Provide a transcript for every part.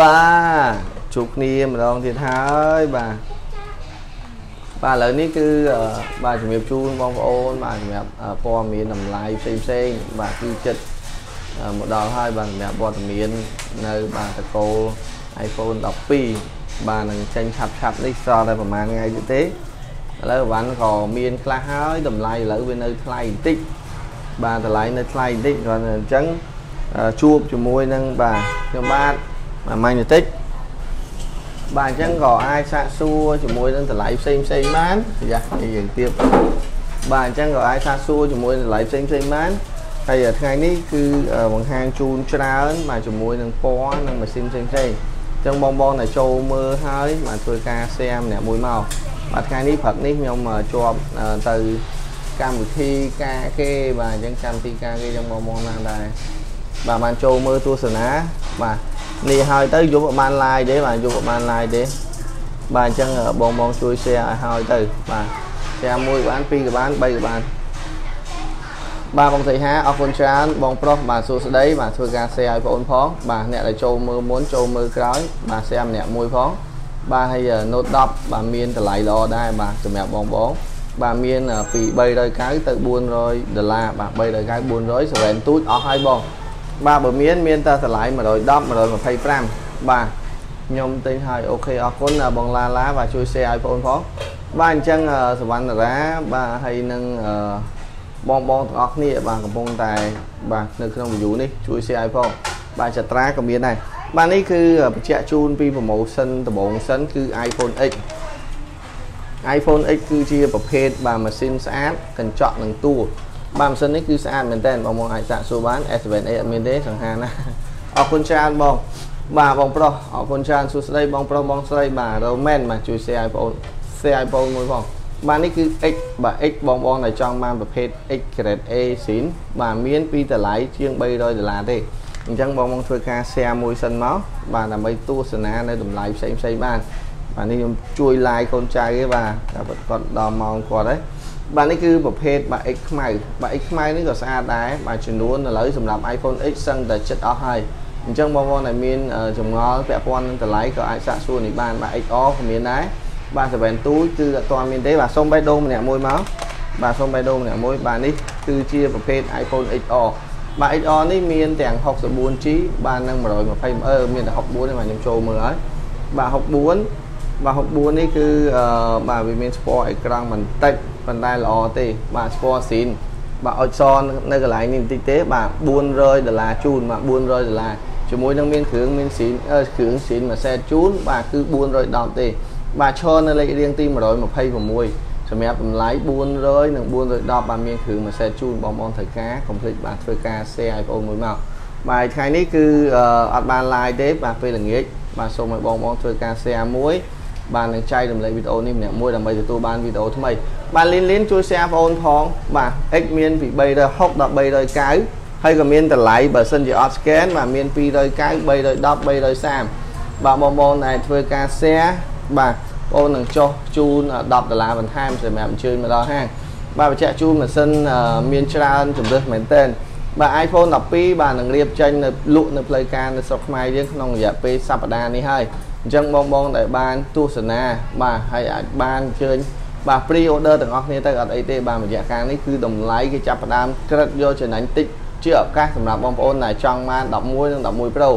បាទជួបគ្នាម្ដងទៀតហើយបាទបាទឥឡូវនេះគឺបាទជំរាបជូនបងប្អូនបាទសម្រាប់ព័ត៌មានតម្លៃផ្សេងផ្សេងបាទគឺចិត្តមកដល់ហើយបាទសម្រាប់វត្តមាននៅបាទតកូល iPhone 12បាទនឹងចេញឆាប់ឆាប់នេះសល់តែប្រហែលថ្ងៃទៀតទេឥឡូវវ៉ាន់ក៏មានខ្លះហើយតម្លៃឥឡូវវានៅថ្លៃបន្តិចបាទតម្លៃនៅថ្លៃបន្តិចគ្រាន់តែអញ្ចឹងជួបជាមួយនឹងបាទខ្ញុំបាទ មួយម៉ាញ់បន្តិចបាទអញ្ចឹងក៏អាចសាកសួរជាមួយនឹងតម្លៃផ្សេងផ្សេងបានយ៉ាយើងទៀតបាទអញ្ចឹងក៏អាចសាកសួរជាមួយតម្លៃផ្សេងផ្សេងបានហើយថ្ងៃនេះគឺបង្ហាញជូនច្រើនបាទជាមួយនឹងពណ៌និងម៉ាស៊ីនផ្សេងផ្សេងអញ្ចឹងបងបងដែលចូលមើលហើយបាទធ្វើការ share ម្នាក់មួយមកបាទថ្ងៃនេះព្រឹកនេះខ្ញុំជាប់ទៅកម្មវិធីការគេបាទអញ្ចឹងកម្មវិធីការគេចឹងបងបងណាដែរបាទបានចូលមើលទស្សនាបាទ នេះហើយទៅយប់បាន live ទេបាទយប់បាន live ទេបាទអញ្ចឹងបងបងជួយ share ឲ្យហើយទៅបាទ share មួយបានពីរក៏បានបីក៏បានបាទបងសីហាអរគុណច្រើនបងប្រុសបាទសួស្តីបាទធ្វើការ share ឲ្យបងអូនផងបាទអ្នកដែលចូលមើលមុនចូលមើលក្រោយបាទ share ម្នាក់មួយផងបាទហើយ Note 10បាទមានតម្លៃល្អដែរបាទសម្រាប់បងបងបាទមានពី390ទៅ400ដុល្លារបាទ390 400 7ទូចអស់ហើយបង បាទបើមានមានតែតម្លៃ110 125បាទខ្ញុំទិញហើយអូខេអរគុណបងឡាឡាបាទជួយ share ឲ្យបងផងបាទអញ្ចឹងសវណ្ណរាបាទហើយនឹងបងបងទាំងអស់គ្នាបាទកំពុងតែបាទនៅក្នុង view នេះជួយ share ឲ្យផងបាទចត្រាក៏មានដែរបាទនេះគឺបញ្ជាក់ជូនពី promotion ដំបូងសិនគឺ iPhone X iPhone X គឺជាប្រភេទបាទម៉ាស៊ីនស្អាតកញ្ចក់និងតួ បាទម៉ាស៊ីននេះគឺស្អាតមែនតើបងបងអាចសាកសួរបាន S7A អត់មានទេសង្ហាណាអរគុណច្រើនបង បាទបងប្រុសអរគុណច្រើនសួស្តីបងប្រុសបងស្រីបាទ Roman បាទជួយ share ឲ្យបង share ឲ្យបងមួយផងបាទនេះគឺ X បាទ X បងបងដែលចង់បានប្រភេទ X grade A ស៊ីនបាទមានពីតម្លៃជាង300ដុល្លារទេអញ្ចឹងបងបងធ្វើការ share មួយសិនមកបាទដើម្បីទស្សនានៅតម្លៃផ្សេងផ្សេងបានបាទនេះខ្ញុំជួយ like កូនចៅទេបាទគាត់ដល់ម៉ោងគាត់ហើយ បាទនេះគឺប្រភេទបាទ X ខ្មៅបាទ X ខ្មៅនេះក៏ស្អាតដែរបាទចំនួនឥឡូវសម្រាប់ iPhone X សឹងតែចិត្តអស់ហើយអញ្ចឹងបងប្អូនដែលមានចម្ងល់ពាក់ព័ន្ធនឹងតម្លៃក៏អាចសាកសួរនេះបានបាទ XR ក៏មានដែរបាទ7ទូចគឺអត់ទាន់មានទេបាទសុំបេះដូងម្នាក់មួយមកបាទសុំបេះដូងម្នាក់មួយបាទនេះគឺជាប្រភេទ iPhone XR បាទ XR នេះមានទាំង 64G បាទនិង 120អឺមានតែ64ទេបាទខ្ញុំចូលមើលហើយបាទ64បាទ64នេះគឺបាទវាមានស្ពណ៌អេក្រង់បន្តិច ប៉ុន្តែល្អទេបាទស្ពណ៌ស៊ីនបាទអុចសនៅកន្លែងនេះបន្តិចទេបាទ400ដុល្លារជូនបាទ400ដុល្លារជាមួយនឹងមានគ្រឿងមានស៊ីនអឺគ្រឿងស៊ីនមួយសេតជូនបាទគឺ410ទេបាទឈរនៅលេខរៀងទី126សម្រាប់តម្លៃ400និង410បាទមានគ្រឿងមួយសេតជូនបងប្អូនត្រូវការកុំភ្លេចបាទធ្វើការ share ឲ្យបងមួយមកបាទថ្ងៃនេះគឺអត់បាន live ទេបាទពេលល្ងាចបាទសូមឲ្យបងប្អូនធ្វើការ share មួយ បាទនឹងចែករំលែកវីដេអូនេះម្នាក់មួយដើម្បីទទួលបានវីដេអូថ្មីបាទលីនលីនជួយ share បងប្អូនផងបាទ X មានពី360ដល់390ហើយក៏មានតម្លៃបើសិនជាអត់ scan បាទមាន290 310 330បាទបងប្អូនដែលធ្វើការ share បាទបងនឹងចុះជូន10ដុល្លារបន្ថែមសម្រាប់អញ្ជើញមកដល់ហាងបាទបញ្ជាក់ជូនម៉ាស៊ីនមានច្រើនជំរើសមែនទែនបាទ iPhone 12បាទនឹងរៀបចេញនៅលក់នៅផ្លូវការនៅស្រុកខ្មែរយើងក្នុងរយៈពេលសប្តាហ៍នេះហើយ អញ្ចឹងបងបងដែលបានទស្សនាបាទហើយអាចបានអញ្ជើញបាទ pre order ទាំងអស់គ្នាទៅអត់អីទេបាទរយៈកាលនេះគឺតម្លៃគេចាប់ផ្ដើមក្រឹតយកចំណាញ់តិចជាឱកាសសម្រាប់បងប្អូនដែលចង់បាន11និង11 Pro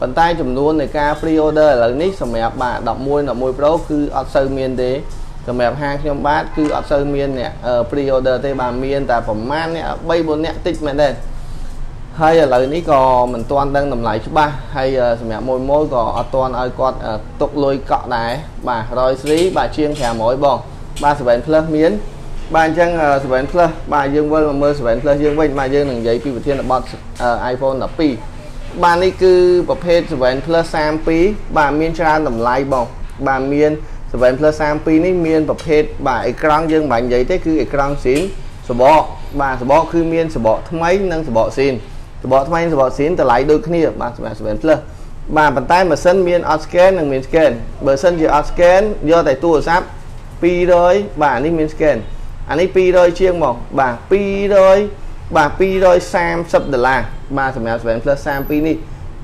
ប៉ុន្តែចំនួននៃការ pre order ឥឡូវនេះសម្រាប់បាទ11 11 Pro គឺអត់សូវមានទេសម្រាប់ហាងខ្ញុំបាទគឺអត់សូវមានអ្នក pre order ទេបាទមានតែប្រហែលអ្នក3 4អ្នកតិចមែនទេ ហើយឥឡូវនេះក៏មិនទាន់ដឹងតម្លៃច្បាស់ហើយសម្រាប់មួយមួយក៏អត់ទាន់ឲ្យគាត់ទុកលុយកក់ដែរបាទ100ស្រីបាទជាង500បងបាទ7 plus មានបាទអញ្ចឹង7 plus បាទយើងវិលមកមើល7 plus យើងវិញបាទយើងនឹងនិយាយពីប្រធានបទ iPhone 12បាទនេះគឺប្រភេទ7 plus 32បាទមានច្រើនតម្លៃបងបាទមាន7 plus 32នេះមានប្រភេទបាទអេក្រង់យើងមិនបាញ់និយាយទេគឺអេក្រង់ស៊ីនសបកបាទសបកគឺមានសបកថ្មីនិងសបកស៊ីនស បកថ្មីសបកស៊ីនតម្លៃដូចគ្នាបាទសម្រាប់7 plus បាទប៉ុន្តែម៉ាស៊ីនមានអត់ scan និងមាន scan បើសិនជាអត់ scan យកតែទូរស័ព្ទ200បាទនេះមាន scan អានេះ200ជាងមកបាទ200បាទ230ដុល្លារបាទសម្រាប់7 plus 32នេះ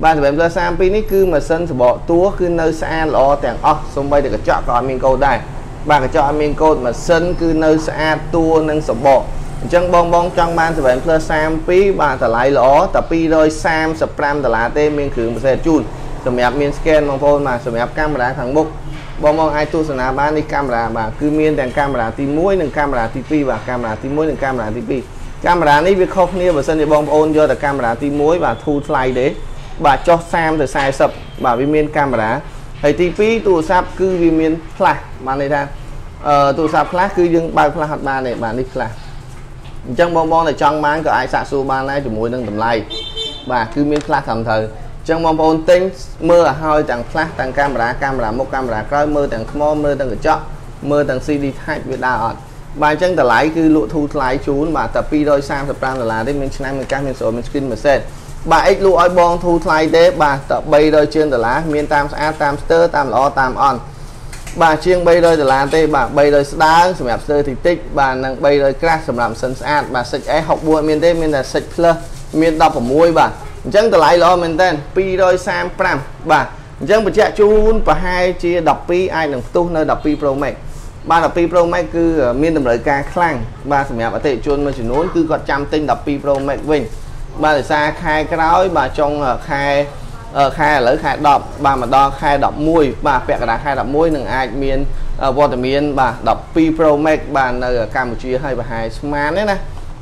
បាទ7 Plus 32នេះគឺម៉ាស៊ីនសបកតួគឺនៅស្អាតល្អទាំងអស់សូម្បីតែកញ្ចក់ក៏អត់មានកូដដែរបាទកញ្ចក់អត់មានកូដម៉ាស៊ីនគឺនៅស្អាតតួនិងសបក អញ្ចឹងបងបងចង់បាន7 Plus 32បាទតម្លៃល្អតែ235ដុល្លារទេមានគ្រឿងពិសេសជូនសម្រាប់មាន scan បងប្អូនបាទសម្រាប់កាមេរ៉ាខាងមុខបងបងអាចទស្សនាបាននេះកាមេរ៉ាបាទគឺមានទាំងកាមេរ៉ាទី1និងកាមេរ៉ាទី2បាទកាមេរ៉ាទី1និងកាមេរ៉ាទី2កាមេរ៉ានេះវាខុសគ្នាបើសិនជាបងប្អូនយកតែកាមេរ៉ាទី1បាទធូរថ្លៃទេបាទចុះ30ទៅ40បាទវាមានកាមេរ៉ាហើយទី2ទូរស័ព្ទគឺវាមានផ្លាស់បានន័យថាអឺទូរស័ព្ទផ្លាស់គឺយើងបើកផ្លាស់អត់បានទេបាទនេះផ្លាស់ អញ្ចឹងបងបងដែលចង់បានក៏អាចសាកសួរបានដែរជាមួយនឹងតម្លៃបាទគឺមានផ្លាស់ត្រឹមត្រូវអញ្ចឹងបងប្អូនទិញមើលឲ្យហើយទាំងផ្លាស់ទាំងកាមេរ៉ាកាមេរ៉ាមុខកាមេរ៉ាក្រោយមើលទាំងថ្មមើលទាំងកញ្ចក់មើលទាំង CD type វាដើរអត់បាទអញ្ចឹងតម្លៃគឺលក់ធូរថ្លៃជូនបាទតែ235ដុល្លារទេមានឆ្នាំមានកាសមានស្រូមាន screen message បាទ X លក់ឲ្យបងធូរថ្លៃទេបាទតែ300ជាងដុល្លារមានតាមស្អាតតាមស្ទើរតាមល្អតាមអន់ បាទជាង300ដុល្លារទេបាទ300ស្ដើងសម្រាប់ស្ទើរតិចតិចបាទនិង300ក្រាស់សម្រាប់ម៉ាស៊ីនស្អាតបាទ 6S 64មានទេមានតែ6 plus មាន16បាទអញ្ចឹងតម្លៃល្អមែនតើ235បាទអញ្ចឹងបញ្ជាក់ជូនប្រហែលជា12អាចនឹងផ្ទុះនៅ12 Pro Max បាទ12 Pro Max គឺមានតម្រូវការខ្លាំងបាទសម្រាប់អតិថិជនមួយចំនួនគឺគាត់ចាំទិញ12 Pro Max វិញបាទដោយសារខែក្រោយបាទចុងខែ ខែឥឡូវខែ10បាទមកដល់ខែ11បាទពាក់កណ្ដាលខែ11នឹងអាចមានវត្តមានបាទ12 Pro Max បាទនៅកម្ពុជាហើយប្រហែលស្មានទេណា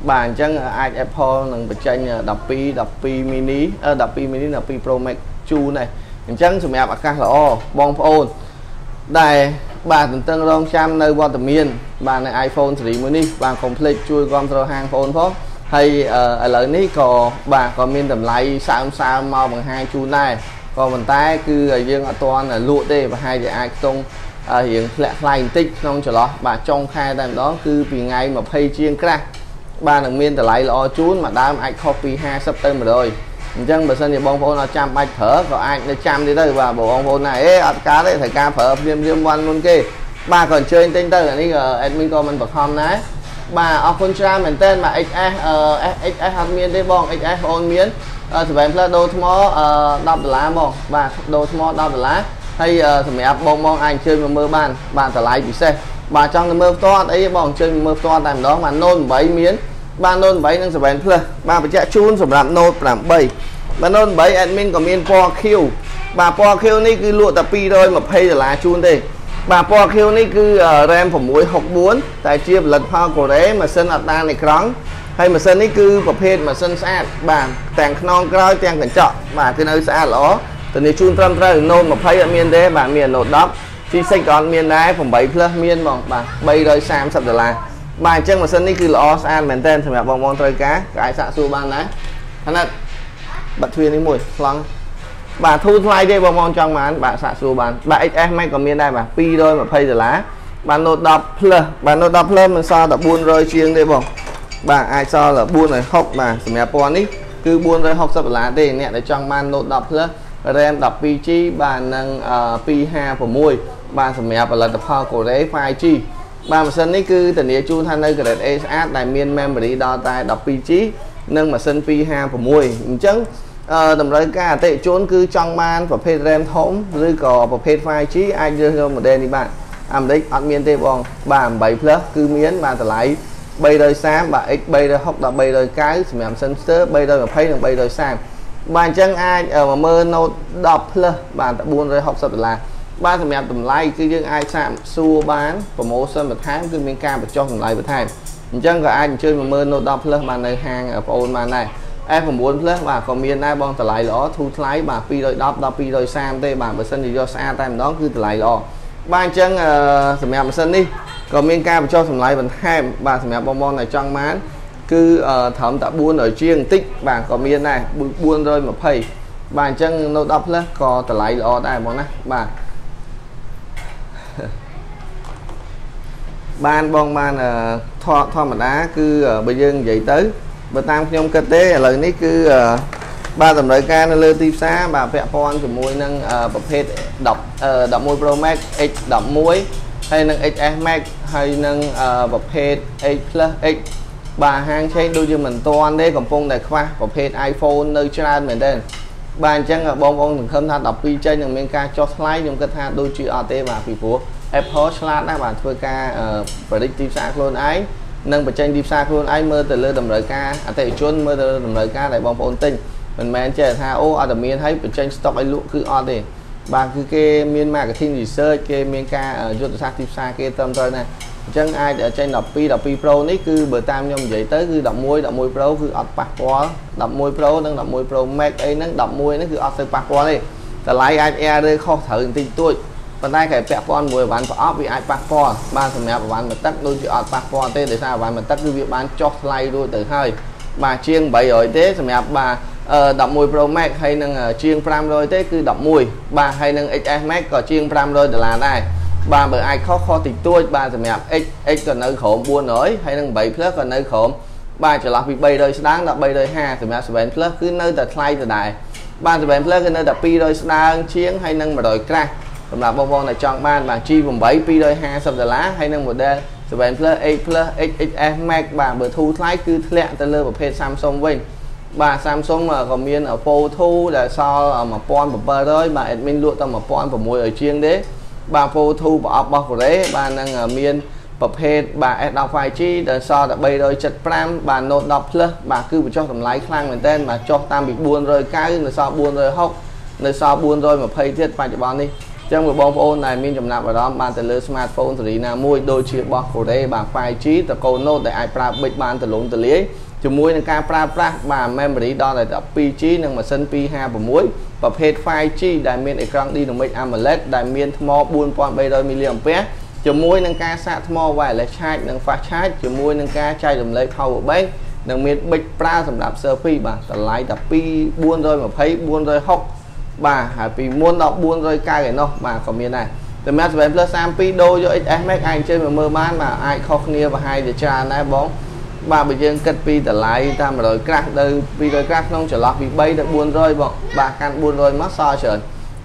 បាទអញ្ចឹងអាច Apple នឹងបញ្ចេញ12 12 mini 12 mini 12 Pro Max ជូនដែរអញ្ចឹងសម្រាប់ឱកាសល្អបងប្អូនដែលបាទទន្ទឹងរង់ចាំនៅវត្តមាន បាទនៅ iPhone សេរីមួយនេះបាទកុំភ្លេចជួយគ្រប់គ្រងហាងបងប្អូនផង ហើយឥឡូវនេះក៏បាទក៏មានតម្លៃសើមសើមមកបង្ហាញជូនដែរក៏ប៉ុន្តែគឺយើងអត់ទាន់លក់ទេប្រហែលជាអាចខ្ទង់រៀងធ្លាក់ថ្លៃបន្តិចក្នុងចន្លោះបាទចុងខែតែម្ដងគឺពីថ្ងៃ20ជាងក្រាស់បាទនឹងមានតម្លៃល្អជូនមួយដើមអាចខុសពី50ទៅ100អញ្ចឹងបើសិនជាបងប្អូនអត់ចាំបាច់ប្រើក៏អាចនៅចាំទៀតទៅបាទបងប្អូនណាអេអត់ការទេត្រូវការប្រើព្រាមព្រាមវ៉ាន់មុនគេបាទក៏អញ្ជើញទិញទៅអានេះ admin ក៏មិនបខំដែរ បាទអរគុណច្រើនមែនតើបាទ XS XS អត់មានទេបង XS បងអូនមាន7 Plus ដូរថ្ម10ដុល្លារមកបាទដូរថ្ម10ដុល្លារហើយសម្រាប់បងបងអាចអញ្ជើញមកមើលបានបាទតម្លៃពិសេសបាទចង់ទៅមើលផ្ទាល់អីបងអញ្ជើញមើលផ្ទាល់តែម្ដងបាទ Note 8មានបាទ Note 8និង7 Plus បាទបញ្ជាក់ជូនសម្រាប់ Note 8បាទ Note 8 admin ក៏មានពណ៌ Q បាទពណ៌ Q នេះគឺលក់តែ220ដុល្លារជូនទេ បាទពណ៌ Q នេះគឺ RAM 664តែជាផលិតផលកូរ៉េម៉ាស៊ីនអត់ដានអេក្រង់ហើយម៉ាស៊ីននេះគឺប្រភេទម៉ាស៊ីនស្អាតបាទទាំងខ្នងក្រោយទាំងកញ្ចក់បាទគឺនៅស្អាតល្អធានាជូនត្រឹមត្រូវ Note 20អត់មានទេបាទមាន Note 10 G6 ក៏អត់មានដែរ8 Plus មានហ្មងបាទ330ដុល្លារបាទអញ្ចឹងម៉ាស៊ីននេះគឺល្អស្អាតមែនទែនសម្រាប់បងប្អូនត្រូវការក៏អាចសាកសួរបានដែរអាណិតបាត់ទ្វារនេះមួយខ្លង បាទធូរថ្លៃទេបងប្អូនចង់បានបាទសាកសួរបានបាទ XS Max ក៏មានដែរបាទ220ដុល្លារបាទ Note 10 Plus បាទ Note 10 Plus មិនសល់តែ400ជាងទេបងបាទអាចសល់តែ460បាទសម្រាប់ពណ៌នេះគឺ460ដុល្លារទេអ្នកដែលចង់បាន Note 10 Plus RAM 12GB បាទនិង256បាទសម្រាប់ផលិតផលកូរ៉េ 5G បាទម៉ាស៊ីននេះគឺធានាជូនថានៅ grade A ស្អាតដែលមាន memory ដល់តែ 12G និងម៉ាស៊ីន256អញ្ចឹង តម្រូវការអតិថិជន គឺចង់បានប្រភេទ RAM ធំឬក៏ប្រភេទ 5G អាចរើសយក model នេះបានអាមេរិកអត់មានទេបងបាទ8 Plus គឺមានបាទតម្លៃ330បាទ X 360ដល់390សម្រាប់ Sensor 320និង330បាទអញ្ចឹងអាចមកមើល Note 10 Plus បាទតែ460ដុល្លារបាទសម្រាប់តម្លៃគឺយើងអាចសាកសួរបាន promotion បន្ថែមគឺមានការបញ្ចុះតម្លៃបន្ថែមអញ្ចឹងក៏អាចអញ្ជើញមកមើល Note 10 Plus បាននៅហាងបងអូនបានដែរ F9 Plus បាទក៏មានដែរបងតម្លៃល្អធូរថ្លៃបាទ210ដល់230ទេបាទបើសិនជាយកស្អាតតែម្ដងគឺតម្លៃល្អបាទអញ្ចឹងសម្រាប់ម៉ាស៊ីននេះក៏មានការបញ្ចុះតម្លៃបន្ថែមបាទសម្រាប់បងប្អូនដែលចង់បានគឺត្រឹមតែ400ជាងបន្តិចបាទក៏មានដែរ420បាទអញ្ចឹង Note 10 Plus ក៏តម្លៃល្អដែរហ្មងណាបាទបានបងបានធម្មតាគឺបើយើងនិយាយទៅ បើតាមខ្ញុំគិតទេឥឡូវនេះគឺបាទតម្រូវការនៅលើទីផ្សារបាទពាក់ព័ន្ធជាមួយនឹងប្រភេទ10 11 Pro Max X11 ហើយនឹង XS Max ហើយនឹងប្រភេទ X Plus X បាទហាងឆេងដូចជាមិនតាន់ទេកំពុងតែខ្វះប្រភេទ iPhone នៅច្រើនមែនទែនបាទអញ្ចឹងបងប្អូនសង្ឃឹមថា12ចេញនឹងមានការចុះថ្លៃខ្ញុំគិតថាដូចជាអត់ទេបាទពីព្រោះ Apple ឆ្លាតណាស់បាទធ្វើការ predict ទីផ្សារខ្លួនឯង និងបញ្ចេញទីផ្សារខ្លួនឯងមើលទៅលើតម្រូវការអតិថិជនមើលទៅលើតម្រូវការដែលបងប្អូនទិញមិនមែនចេះថាអូអត់តែមានឲ្យបញ្ចេញ stock ឲ្យលក់គឺអត់ទេបាទគឺគេមាន marketing research គេមានការយុទ្ធសាស្ត្រទីផ្សារគេត្រឹមត្រូវណាស់អញ្ចឹងអាចចេញ12 12 Pro នេះគឺបើតាមខ្ញុំនិយាយទៅគឺ11 11 Pro គឺអត់ប៉ះពាល់11 Pro និង11 Pro Max អីហ្នឹង11ហ្នឹងគឺអត់ទៅប៉ះពាល់ទេតម្លៃអាច air ឬខុសត្រូវបន្តិចតួច ប៉ុន្តែគេពាក់ព័ន្ធមួយអវ៉ាន់ប្រអប់វាអាចប៉ះពាល់បានសម្រាប់អវ៉ាន់មួយទឹកដូចជាអត់ប៉ះពាល់ទេដោយសារអវ៉ាន់មួយទឹកគឺវាបានចុះថ្លៃរួចទៅហើយបាទជាង300ទេសម្រាប់បាទ11 Pro Max ហើយនឹងជាង500ទេគឺ11បាទហើយនឹង XS Max ក៏ជាង500ដុល្លារដែរបាទបើអាចខុសខុសតិចតួចបាទសម្រាប់ X X ក៏នៅក្រោម400ហើយនឹង8 Plus ក៏នៅក្រោមបាទចន្លោះពី300ស្ដើងដល់350សម្រាប់7 Plus គឺនៅតែថ្លៃដដែលបាទ7 Plus គឺនៅតែ200ស្ដើងជាងហើយនឹង100ក្រាស់ សម្រាប់បងប្អូនដែលចង់បានបាទ G8 250ដុល្លារហើយនឹង model 7 Plus 8 Plus XXS Max បាទបើធូរថ្លៃគឺធ្លាក់ទៅលើប្រភេទ Samsung វិញបាទ Samsung ក៏មាន Fold 2ដែលសល់1700បាទ admin លក់ទៅ1600ជាងទេបាទ Fold 2ប្រអប់របស់កូរ៉េបាទនឹងមានប្រភេទបាទ S10 5G ដែលសល់តែ375បាទ Note 10 Plus បាទគឺបញ្ចុះតម្លៃខ្លាំងមែនទែនបាទចុះតាមពី490នៅសល់460នៅសល់420ទៀតបច្ចុប្បន្ននេះ ចឹងបងប្អូនដែលមានចំណាប់អារម្មណ៍បានទៅលើ smartphone ស៊េរីណាមួយដូចជារបស់កូរ៉េបាទ 5G តកូ Note ដែលអាចប្រើប៊ិចបានទលំទលាយជាមួយនឹងការប្រើប្រាស់បាទ memory ដល់តែ 2G និងម៉ាស៊ីន 256 ប្រភេទ 5G ដែលមានអេក្រង់ Dynamic AMOLED ដែលមានថ្ម4300 mAh ជាមួយនឹងការសាកថ្ម wireless charge និង fast charge ជាមួយនឹងការចែករំលែក power bank និងមានប៊ិចប្រើសម្រាប់ selfie បាទតម្លៃតែ2 420 460 បាទហើយពីមុនដល់490ឯណោះបាទក៏មានដែរសម្រាប់7 plus 32ដូរយក XS Max អាចអញ្ជើញមកមើលបានបាទអាចខុសគ្នាប្រហែលជាច្រើនដែរបងបាទបើយើងគិតពីតម្លៃតាម100ក្រាស់ទៅ200ក្រាស់ក្នុងចន្លោះពី3ទៅ400បងបាទកាន់400មកសល់ច្រើន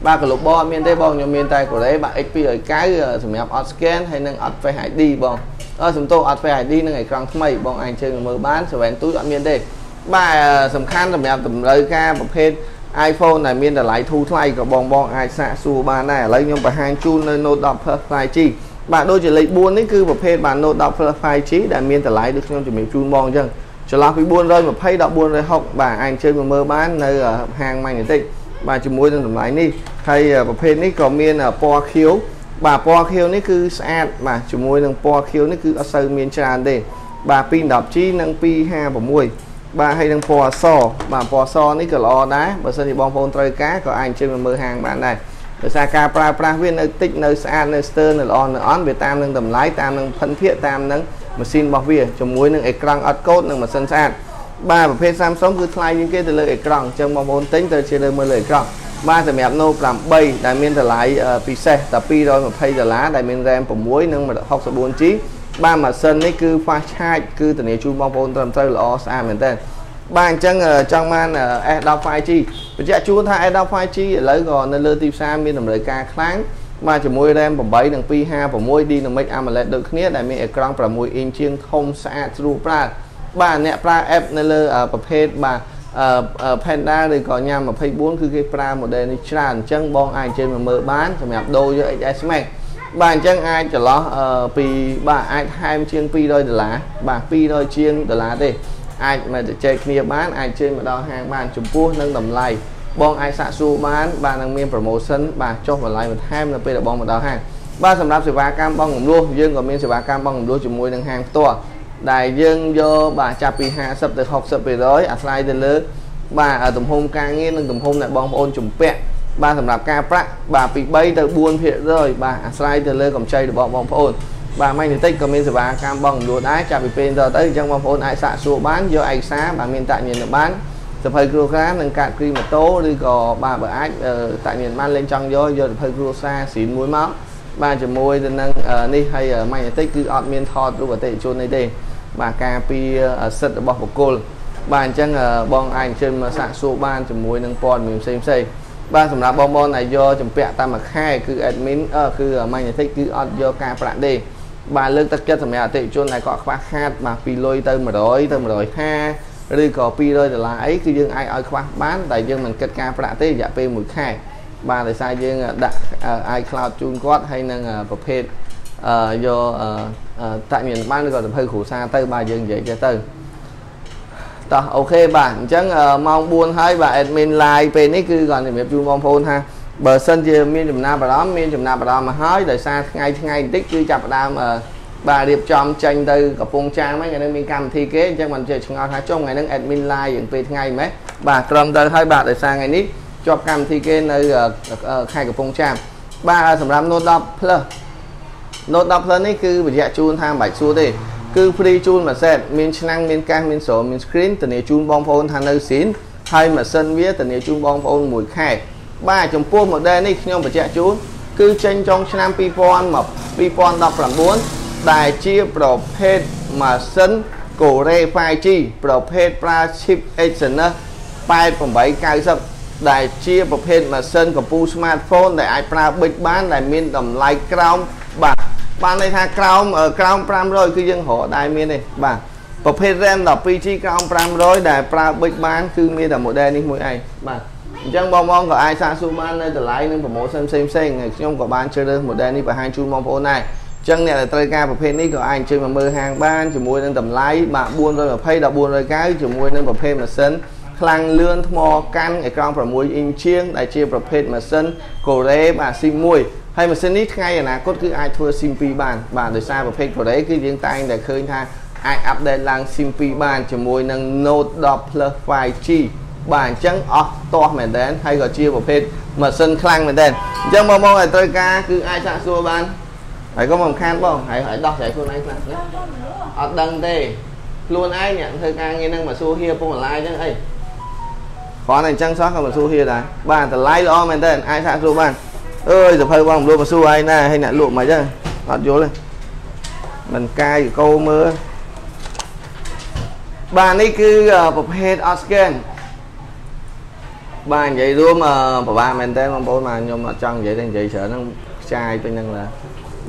បាទ global អត់មានទេបងខ្ញុំមានតែកូរ៉េបាទ X290 សម្រាប់អត់ scan ហើយនិងអត់ Face ID បងអឺសំទោអត់ Face ID និងអេក្រង់ថ្មីបងអាចជើងមើលបាន7ទូចអត់មានទេបាទសំខាន់សម្រាប់តម្រូវការប្រភេទ iPhone ដែលមានតម្លៃធូរថ្លៃក៏បងបងអាចសាកសួរបានដែរឥឡូវខ្ញុំបង្ហាញជូននៅ Note 10 Plus 5G បាទដូចជាលេខ4នេះគឺប្រភេទបាទ Note 10 Plus 5G ដែលមានតម្លៃដូចខ្ញុំជំរាបជូនបងអញ្ចឹងចន្លោះពី420ដល់460បាទអាចអញ្ជើញមកមើលបាននៅហាង Magnetic បាទជាមួយនឹងតម្លៃនេះហើយប្រភេទនេះក៏មានពណ៌ខៀវបាទពណ៌ខៀវនេះគឺស្អាតបាទជាមួយនឹងពណ៌ខៀវនេះគឺអត់សូវមានច្រើនទេបាទ 210G និង 256 បាទហើយនឹងពណ៌អសបាទពណ៌អសនេះក៏ល្អដែរបើសិនជាបងប្អូនត្រូវការក៏អាចអញ្ជើញមកមើលហាងបានដែរដោយសារការប្រើប្រាស់វានៅតិចនៅស្អាតនៅស្ទើរនៅល្អនៅអន់វាតាមនឹងតម្លៃតាមនឹងភិនភាគតាមនឹងម៉ាស៊ីនរបស់វាជាមួយនឹងអេក្រង់អត់កូដនិងម៉ាស៊ីនស្អាតបាទប្រភេទ Samsung គឺថ្លៃជាងគេទៅលើអេក្រង់អញ្ចឹងបងប្អូនទិញទៅជាលើមើលលើអេក្រង់បាទសម្រាប់ Note 8ដែលមានតម្លៃពិសេសតែ220ដុល្លារដែលមាន RAM 6និង 64GB បាទម៉ាស៊ីននេះគឺ fast charge គឺធានាជូនបងប្អូនត្រឹមត្រូវល្អស្អាតមែនតើបាទអញ្ចឹងចង់បាន S10 5G បញ្ជាក់ជូនថា S10 5G ឥឡូវក៏នៅលើទីផ្សារមានតម្រូវការខ្លាំងបាទជាមួយ RAM 8និង256 Dynamic AMOLED ដូចគ្នាដែលមានអេក្រង់6អ៊ីនជាងធំស្អាតស្រួលប្រើបាទអ្នកប្រើ app នៅលើប្រភេទបាទ Panda ឬក៏ញ៉ាំ24គឺគេប្រើ model នេះច្រើនអញ្ចឹងបងអាចចេញមកមើលបានសម្រាប់ដូរយក XS Max បាទអញ្ចឹងអាចចន្លោះពីបាទអាចថែមជាង200ដុល្លារបាទ200ជាងដុល្លារទេអាចមកជជែកគ្នាបានអាចជើញមកដល់ហាងបានចំពោះនឹងតម្លៃបងអាចសាកសួរបានបាទនឹងមាន promotion បាទចុះតម្លៃបន្ថែមនៅពេលដែលបងមកដល់ហាងបាទសម្រាប់សេវាកម្មបងរំលោះយើងក៏មានសេវាកម្មបងរំលោះជាមួយនឹងហាងផ្ទាល់ដែលយើងយកបាទចាប់ពី50ទៅ60%អាស្រ័យទៅលើបាទទំហំការងារនិងទំហំដែលបងប្អូនជំពាក់ បាទសម្រាប់ការប្រាក់បាទពី3ទៅ4%បាទអាស្រ័យទៅលើកម្ចីរបស់បងប្អូនបាទម៉ៃនីតិចក៏មានសេវាកម្មបងលួដែរចាប់ពីពេលទៅទៅអញ្ចឹងបងប្អូនអាចសាកសួរបានយកឯកសារបាទមានតាក់ញៀនទៅបានសភៅគ្រួសារនិងកាតគ្រីម៉ូតូឬក៏បាទបើអាចតាក់ញៀនបានលេងចង់យកយកសភៅគ្រួសារស្រីមួយមកបាទជាមួយទៅនឹងនេះហើយម៉ៃនីតិចគឺអត់មានថតរូបអតិថិជននេះទេបាទការពីសិទ្ធិរបស់បុគ្គលបាទអញ្ចឹងបងអាចអញ្ជើញមកសាកសួរបានជាមួយនឹងព័ត៌មានផ្សេងផ្សេង បាទសម្រាប់បងប្អូនដែលយកចម្ពាក់តាមមួយខែគឺ admin គឺ magnetic គឺអត់យកការប្រាក់ទេបាទលើកទឹកចិត្តសម្រាប់អតិថិជនដែលគាត់ខ្វះខាតបាទពីលុយទៅ100ទៅ150ឬក៏200ដុល្លារអីគឺយើងអាចឲ្យខ្វះបានតែយើងមិនគិតការប្រាក់ទេរយៈពេល1ខែបាទដោយសារយើងដាក់ iCloud ជូនគាត់ហើយនឹងប្រភេទយកតញ្ញាណប័ណ្ណឬក៏សភៅគ្រួសារទៅបាទយើងនិយាយចេះទៅ តោះអូខេបាទអញ្ចឹងម៉ោង4ហើយបាទ admin live ពេលនេះគឺគាត់ជំរាបជូនបងប្អូនថាបើសិនជាមានចំណាប់អារម្មណ៍មានចំណាប់អារម្មណ៍មកហើយដោយសារថ្ងៃថ្ងៃបន្តិចគឺចាប់ផ្ដើមបាទរៀបចំចេញទៅកំពង់ចាមហ្នឹងថ្ងៃនេះមានកម្មវិធីគេអញ្ចឹងមិនចេះឆ្ងល់ថាចុងថ្ងៃហ្នឹង admin live យើងពេលថ្ងៃម៉េះបាទត្រឹមត្រូវហើយបាទដោយសារថ្ងៃនេះជាប់កម្មវិធីគេនៅខេត្តកំពង់ចាមបាទសម្រាប់ Note 10 Plus Note 10 Plus នេះគឺបញ្ជាក់ជូនថាមិនបាច់សួរទេ គឺ free ជូនមួយ set មានឆ្នាំងមានកាសមានស្រោមាន screen ធានាជូនបងប្អូនថានៅស៊ីនហើយម៉ាស៊ីនវាធានាជូនបងប្អូនមួយខែបាទចំពោះ model នេះខ្ញុំបញ្ជាក់ជូនគឺចេញចុងឆ្នាំ2019ដែលជាប្រភេទម៉ាស៊ីនកូរ៉េ 5G ប្រភេទប្រើ chip Exynos 8890ដែលជាប្រភេទម៉ាស៊ីនកំពូល smartphone ដែលអាចប្រើប៊ិចបានដែលមានតម្លៃក្រោមបាទ បានន័យថាក្រោមក្រោម500គឺយើងរកដែរមានទេបាទប្រភេទ RAM 12G ក្រោម500ដែលប្រើប៊ិចបានគឺមានតែ model នេះមួយឯងបាទអញ្ចឹងបងបងក៏អាចសាកសួរបាននៅតម្លៃនិង promotion ផ្សេងផ្សេងហើយខ្ញុំក៏បានជ្រើសរើស model នេះបង្ហាញជូនបងប្អូនដែរអញ្ចឹងអ្នកដែលត្រូវការប្រភេទនេះក៏អាចអញ្ជើញមកមើលហាងបានជាមួយនឹងតម្លៃបាទ420ដល់490ជាមួយនឹងប្រភេទម៉ាស៊ីនខ្លាំងលឿនថ្មកាន់អេក្រង់6អ៊ីនជាងដែលជាប្រភេទម៉ាស៊ីនកូរ៉េបាទ SIM 1 ហើយម៉ាស៊ីននេះថ្ងៃអនាគតគឺអាចធ្វើ SIM 2បានបាទដោយសារប្រភេទកូរ៉េគឺយើងតែងតែឃើញថាអាចអាប់ដេតឡើង SIM 2បានជាមួយនឹង Note 10 Plus 5G បាទអញ្ចឹងអស់ទាស់មែនតើហើយក៏ជាប្រភេទម៉ាស៊ីនខ្លាំងមែនតើអញ្ចឹងបងបងឲ្យត្រូវការគឺអាចសាកសួរបានហើយក៏មិនខានបងហើយឲ្យដោះស្រាយខ្លួនឯងខ្លះអត់ដឹងទេខ្លួនឯងអ្នកធ្វើការងារនឹងមកសួរហៀពុកបន្លាយអញ្ចឹងអីគ្រាន់តែអញ្ចឹងសោះក៏មកសួរហៀដែរបាទតម្លៃល្អមែនតើអាចសាកសួរបាន អើយសភៅបងមលក់មកសួរឯងណាហើយអ្នកលក់មិនអញ្ចឹងអត់យល់ទេមិនកាយកោមើលបាទនេះគឺប្រភេទ Oscar បាទនិយាយរួមពិបាកមែនតើបងប្អូនបាទខ្ញុំអត់ចង់និយាយទេនិយាយច្រើនហ្នឹងខ្ចាយពេញហ្នឹងឡា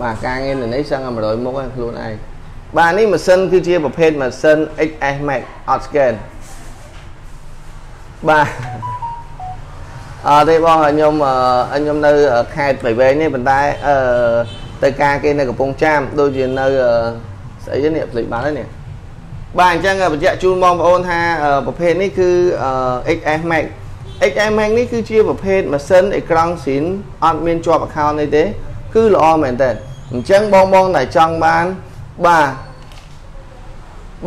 បាទការងារនៅនេះសឹង100មុខហ្នឹងខ្លួនឯងបាទនេះម៉ាស៊ីនគឺជាប្រភេទម៉ាស៊ីន XS Max អត់ scan បាទ អត់ទេបងខ្ញុំខ្ញុំនៅខេត្តបៃវែងនេះប៉ុន្តែអឺទៅការគេនៅកំពង់ចាមដូចជានៅស្អីនេះភ្លេចបានហើយនេះបាទអញ្ចឹងបញ្ជាក់ជូនបងប្អូនថាប្រភេទនេះគឺ XS Max XMX នេះគឺជាប្រភេទម៉ាស៊ីនអេក្រង់ស៊ីនអត់មានជាប់ account នេះទេ គឺល្អមែនតើអញ្ចឹងបងបងដែលចង់បានបាទ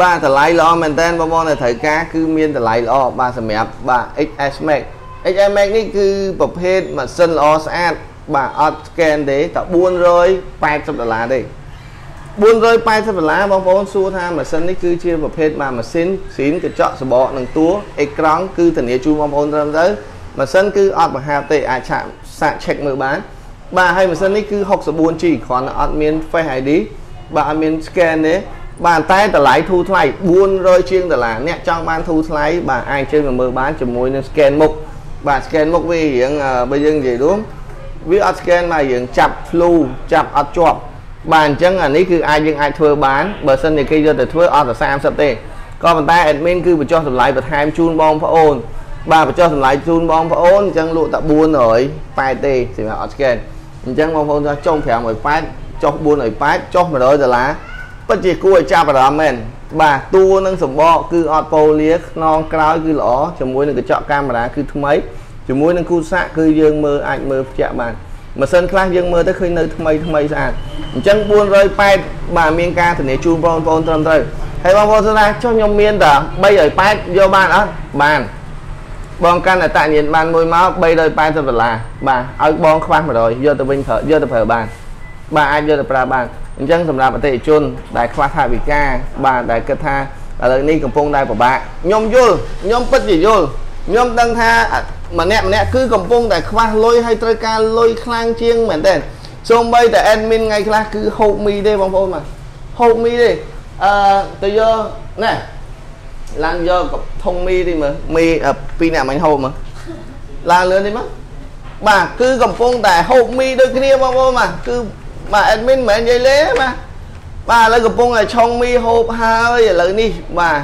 បាទតម្លៃល្អមែនតើបងបងដែលត្រូវការគឺមានតម្លៃល្អបាទសម្រាប់បាទ XS Max XS Max នេះគឺប្រភេទម៉ាស៊ីនល្អស្អាតបាទអត់ scan ទេតែ480ដុល្លារទេ480ដុល្លារបងប្អូនសួរថាម៉ាស៊ីននេះគឺជាប្រភេទម៉ាស៊ីនស៊ីនកញ្ចក់សបកនឹងតួអេក្រង់គឺធានាជូនបងប្អូនត្រឹមត្រូវម៉ាស៊ីនគឺអត់បង្ហាប់ទេអាចឆាកសាក check មើលបានបាទហើយម៉ាស៊ីននេះគឺ 64G គ្រាន់តែអត់មាន Face ID បាទអត់មាន scan ទេបាទតែតម្លៃធូរថ្លៃ400ជាងដុល្លារអ្នកចង់បានធូរថ្លៃបាទអាចជើងមកមើលបានជាមួយនឹង scan មុខ បាទ scan មុខវារៀងបើយើងនិយាយរួមវាអត់ scan មករៀងចាប់ flu ចាប់អត់ជាប់បាទអញ្ចឹងអានេះគឺអាចយើងអាចធ្វើបានបើសិនជាគេយកទៅធ្វើអត់តែ30ទេក៏ប៉ុន្តែ admin គឺបញ្ចុះតម្លៃបន្ថែមជូនបងប្អូន បាទបញ្ចុះតម្លៃជូនបងប្អូនអញ្ចឹងលក់តែ480ទេសម្រាប់អត់ scan អញ្ចឹងបងប្អូនចុះ580ចុះ480ចុះ100ដុល្លារពិតជាគួរឲ្យចាប់អារម្មណ៍មែន បាទតួនឹងសម្បកគឺអត់ប៉ូលាខ្នងក្រោយគឺល្អជាមួយនឹងកញ្ចក់កាមេរ៉ាគឺថ្មីជាមួយនឹងគូសាក់គឺយើងមើលអាចមើលភ្ជាក់បានម៉ាស៊ីនខ្លះយើងមើលទៅឃើញនៅថ្មីថ្មីស្អាតអញ្ចឹង480បាទមានការធានាជូនបងប្អូនត្រឹមត្រូវហើយបងប្អូនថាចុះខ្ញុំមានតែ380យកបានអត់បានបងកាន់អតញ្ញាណបានមួយមក380ដុល្លារបាទឲ្យបងខ្វះ100យកទៅវិញប្រើយកទៅប្រើបានបាទអាចយកទៅប្រើបាន អញ្ចឹងសម្រាប់អតិថិជន ដែលខ្វះថវិកាបាទដែលគិតថាឥឡូវនេះកំពុងតែពិបាកខ្ញុំយល់ខ្ញុំពិតជាយល់ខ្ញុំដឹងថាម្នាក់ម្នាក់គឺកំពុងតែខ្វះលុយហើយត្រូវការលុយខ្លាំងជាងមែនតើសូម្បីតែ admin ថ្ងៃខ្លះគឺហូបមីទេបងប្អូនបាទហូបមីទេអឺទៅយកណែឡើងយកធុងមីទីមើលមីពីរអ្នកមិញហូបមើលឡើងលឿនទីមើលបាទគឺកំពុងតែហូបមីដូចគ្នាបងប្អូនបាទគឺ បាទ admin មិនមែននិយាយលេបាទបាទឥឡូវកំពុងតែឆុងមីហូបហើយឥឡូវនេះបាទ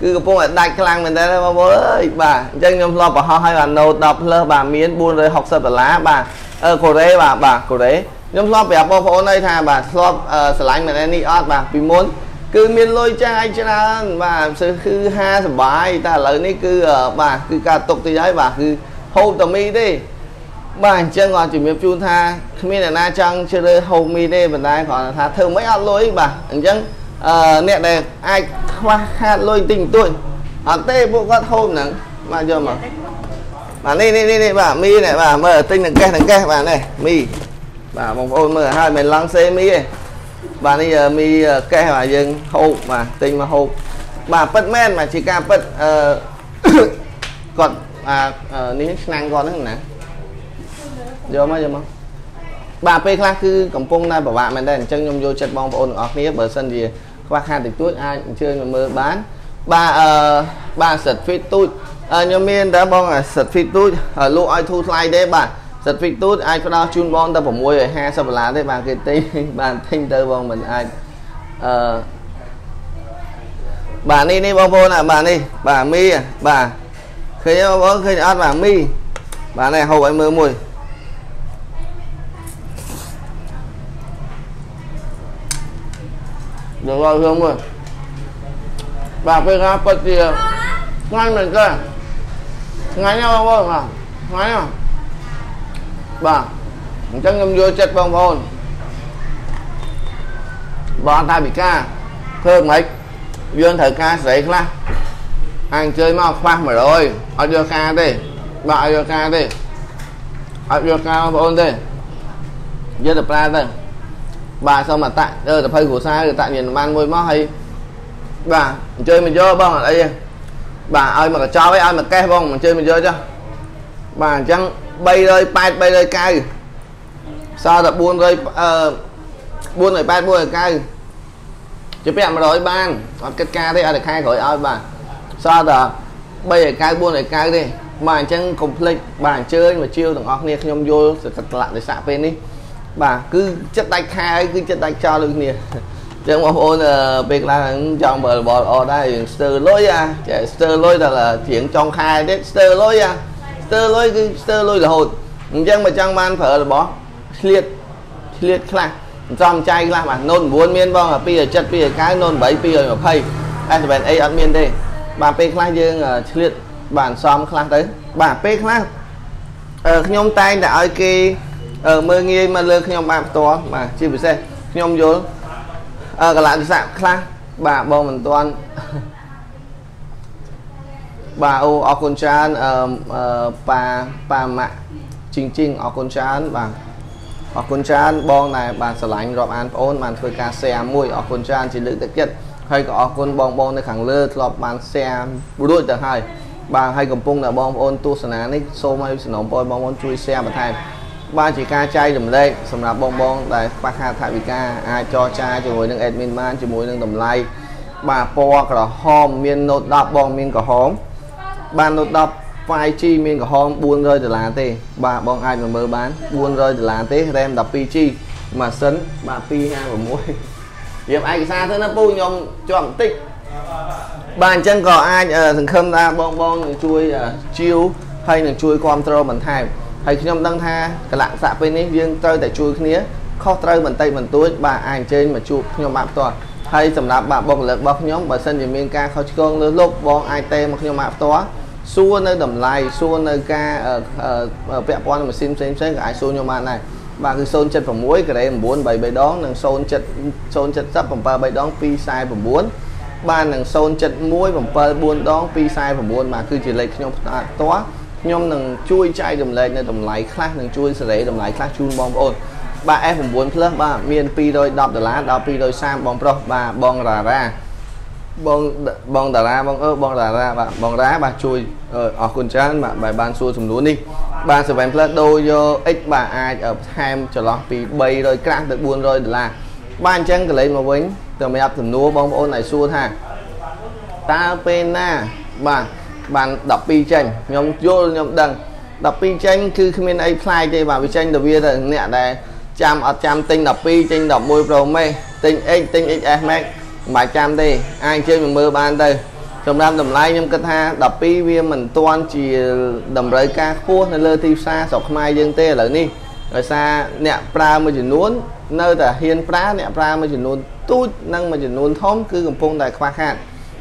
គឺកំពុងតែដាច់ខ្លាំងមែនតើបងប្អូនអើយបាទអញ្ចឹងខ្ញុំធ្លាប់បង្ហោះឲ្យបាទ Note 10 Plus បាទមាន460ដុល្លារបាទអឺកូរ៉េបាទបាទកូរ៉េខ្ញុំធ្លាប់ប្រាប់បងប្អូនហើយថាបាទធ្លាប់ឆ្លាញ់មែននេះអត់បាទពីមុនគឺមានលុយចាយច្រើនបាទគឺហាសបាយតែឥឡូវនេះគឺបាទគឺការຕົកតិចហើយបាទគឺហូបតាមីទេ បាទអញ្ចឹងគាត់ជំរាបជូនថាគ្មានអ្នកណាចង់ជ្រើហូបមីទេប៉ុន្តែគ្រាន់តែថាធ្វើមិនអត់លុយបាទអញ្ចឹងអឺអ្នកដែលអាចខ្វះខាតលុយតិចបន្តួចអត់ទេពួកគាត់ហូបហ្នឹងបាទយកមកបាទនេះនេះនេះបាទមីនេះបាទមើលទិញនឹងកេះនឹងកេះបាទនេះមីបាទបងប្អូនមើលហើយមិនឡង់សេមីទេបាទនេះមីកេះបាទយើងហូបបាទទិញមកហូបបាទពិតមែនបាទជាការពិតអឺគាត់បាទនេះឆ្នាំងគាត់ហ្នឹងណា យកមកយកមកបាទពេលខ្លះគឺកំពុងតែពិបាកមែនដែរអញ្ចឹងខ្ញុំយកចិត្តបងប្អូនទាំងអស់គ្នាបើសិនជាខ្វះខាតតិចតួចអាចអញ្ជើញមកមើលបានបាទអឺបាទសិត fit ទូចខ្ញុំមានតែបងសិត fit ទូចលក់ឲ្យធូរថ្លៃទេបាទសិត fit ទូចអាចផ្ដល់ជូនបងតែ650ដុល្លារទេបាទគេទិញបានទិញទៅបងមិនអាចអឺបាទនេះនេះបងប្អូនបាទនេះបាទមីបាទឃើញបងប្អូនឃើញអត់បាទមីបាទនេះហូបឲ្យមើលមួយ được rồi hương ơi bà phê ra bật thì ngay mình cơ ngay nhau không ơi mà ngay nhau bà chân ngâm vô chết bông phôn bà ta bị ca thơm mấy dương thời ca xảy khá anh chơi mau khoa mà rồi ở vô ca đi bà ở vô ca đi ở vô ca phôn đi vô được ra đây បាទ សូមអតអឺតភៅគ្រួសារគឺតញ្ញាណបានមួយមកហើយបាទអញ្ជើញមកយកបងអត់អីបាទឲ្យមកកញ្ចប់ឲ្យឲ្យមកកេះបងអញ្ជើញមកយកចុះបាទអញ្ចឹង380 390សល់តែ400អឺ480 490ជាពាក់100បានអត់គិតការទេអត់តែខែក្រោយឲ្យបាទសល់តែ390 490ទេបាទអញ្ចឹងកុំភ្លេចបាទអញ្ជើញមកជាវទាំងអស់គ្នាខ្ញុំយល់សកលៈទេសៈពេលនេះ បាទគឺចិត្តដាច់ខែគឺចិត្តដាច់ចោលដូចគ្នាចឹងបងប្អូនពេលខ្លះចង់បើរបរល្អដែរយើងស្ទើរលុយអាចេះស្ទើរលុយដល់ជាងចុងខែទៀតស្ទើរលុយអាស្ទើរលុយគឺស្ទើរលុយរហូតអញ្ចឹងបើចង់បានប្រើរបស់ឆ្លៀតឆ្លៀតខ្លះចំចៃខ្លះបាទណូត9មានបង270 290ណូត8 220 S7A អត់មានទេបាទពេលខ្លះយើងឆ្លៀតបានសំខ្លះទៅបាទពេលខ្លះខ្ញុំតែងតែឲ្យគេ អឺមើងងាយមកលើខ្ញុំបានផ្ទាល់បាទជាពិសេសខ្ញុំយល់អឺកលៈទេសៈខ្លះបាទបងមិនទាន់បាទអូអរគុណច្រើនអឺប៉ាប៉ាម៉ាក់ជីងជីងអរគុណច្រើនបាទអរគុណច្រើនបងដែលបានឆ្លាញ់រាប់អានបងអូនបានធ្វើការ share មួយអរគុណច្រើនជាលើកទឹកចិត្តហើយក៏អរគុណបងបងនៅខាងលើធ្លាប់បាន share រួចទៅហើយបាទហើយកំពុងតែបងប្អូនទស្សនានេះសូមឲ្យសំណូមពរបងប្អូនជួយ share បន្ថែម បាទជាការចែករំលែកសម្រាប់បងបងដែលខ្វះខាតថវិកាអាចចរចាជាមួយនឹង admin បានជាមួយនឹងតម្លៃបាទពណ៌ក្រហមមាន Note 10បងមានក្រហមបាន Note 10 5G មានក្រហម400ដុល្លារទេ បាទបងអាចមកមើលបាន400ដុល្លារទេ RAM 12G ម៉ាស៊ីនបាទ256យើងឯកសារទៅណាពូខ្ញុំជាប់បន្តិចបាទអញ្ចឹងក៏អាចសង្ឃឹមថាបងបងនឹងជួយជាវហើយនឹងជួយគ្រប់គ្រងបន្ថែម ហើយខ្ញុំដឹងថាកលៈស័កពេលនេះយើងត្រូវតែជួយគ្នាខុសត្រូវបន្តិចបន្តួចបាទអាចអញ្ជើញមកជួបខ្ញុំបាទផ្ទាល់ហើយសម្រាប់បាទបុគ្គលិករបស់ខ្ញុំបើសិនជាមានការខុសឆ្គងលើលុបបងអាចតេមកខ្ញុំបាទផ្ទាល់សួរនៅតម្លៃសួរនៅការពាក់ព័ន្ធម៉ាស៊ីនផ្សេងផ្សេងក៏អាចសួរខ្ញុំបានដែរបាទគឺ076ការ៉េ9 33ដងនិង07 070 73ដង249បាទនិង071 74ដង249បាទគឺជាលេខខ្ញុំផ្ទាល់ ខ្ញុំនឹងជួយចែករំលែកនៅតម្លៃខ្លះនឹងជួយសេរីតម្លៃខ្លះជូនបងប្អូនបាទ F9 Plus បាទមាន210ដុល្លារដល់230បងប្រុសបាទបងរ៉ារ៉ាបងបងតារាបងអឺបងតារាបាទបងរ៉ាបាទជួយអរគុណច្រើនបាទបានសួរសំណួរនេះបាទ7 Plus ដូរយក X បាទអាចបន្ថែមចន្លោះពី300ក្រាស់ទៅ400ដុល្លារបាទអញ្ចឹងកលេចមកវិញទៅសម្រាប់សំណួរបងប្អូនឲ្យសួរថាតើពេលណាបាទ បាន12ចេញខ្ញុំយល់ខ្ញុំដឹង12ចេញគឺគ្មានអីផ្លាយទេបាទវាចេញទៅវាទៅអ្នកដែលចាំអត់ចាំទិញ12ចេញ11 Pro Max ទិញ X ទិញ XS Max មិនបាច់ចាំទេអាចជើញមកមើលបានទៅសម្រាប់តម្លៃខ្ញុំគិតថា12វាមិនទាន់ជាតម្រូវការខ្ពស់នៅលើទីផ្សារស្រុកខ្មែរយើងទេឥឡូវនេះដោយសារអ្នកប្រើមួយចំនួន នៅតែហ៊ានប្រើអ្នកប្រើមួយចំនួនទូចនិងមួយចំនួនធំគឺកំពុងតែខ្វះខាត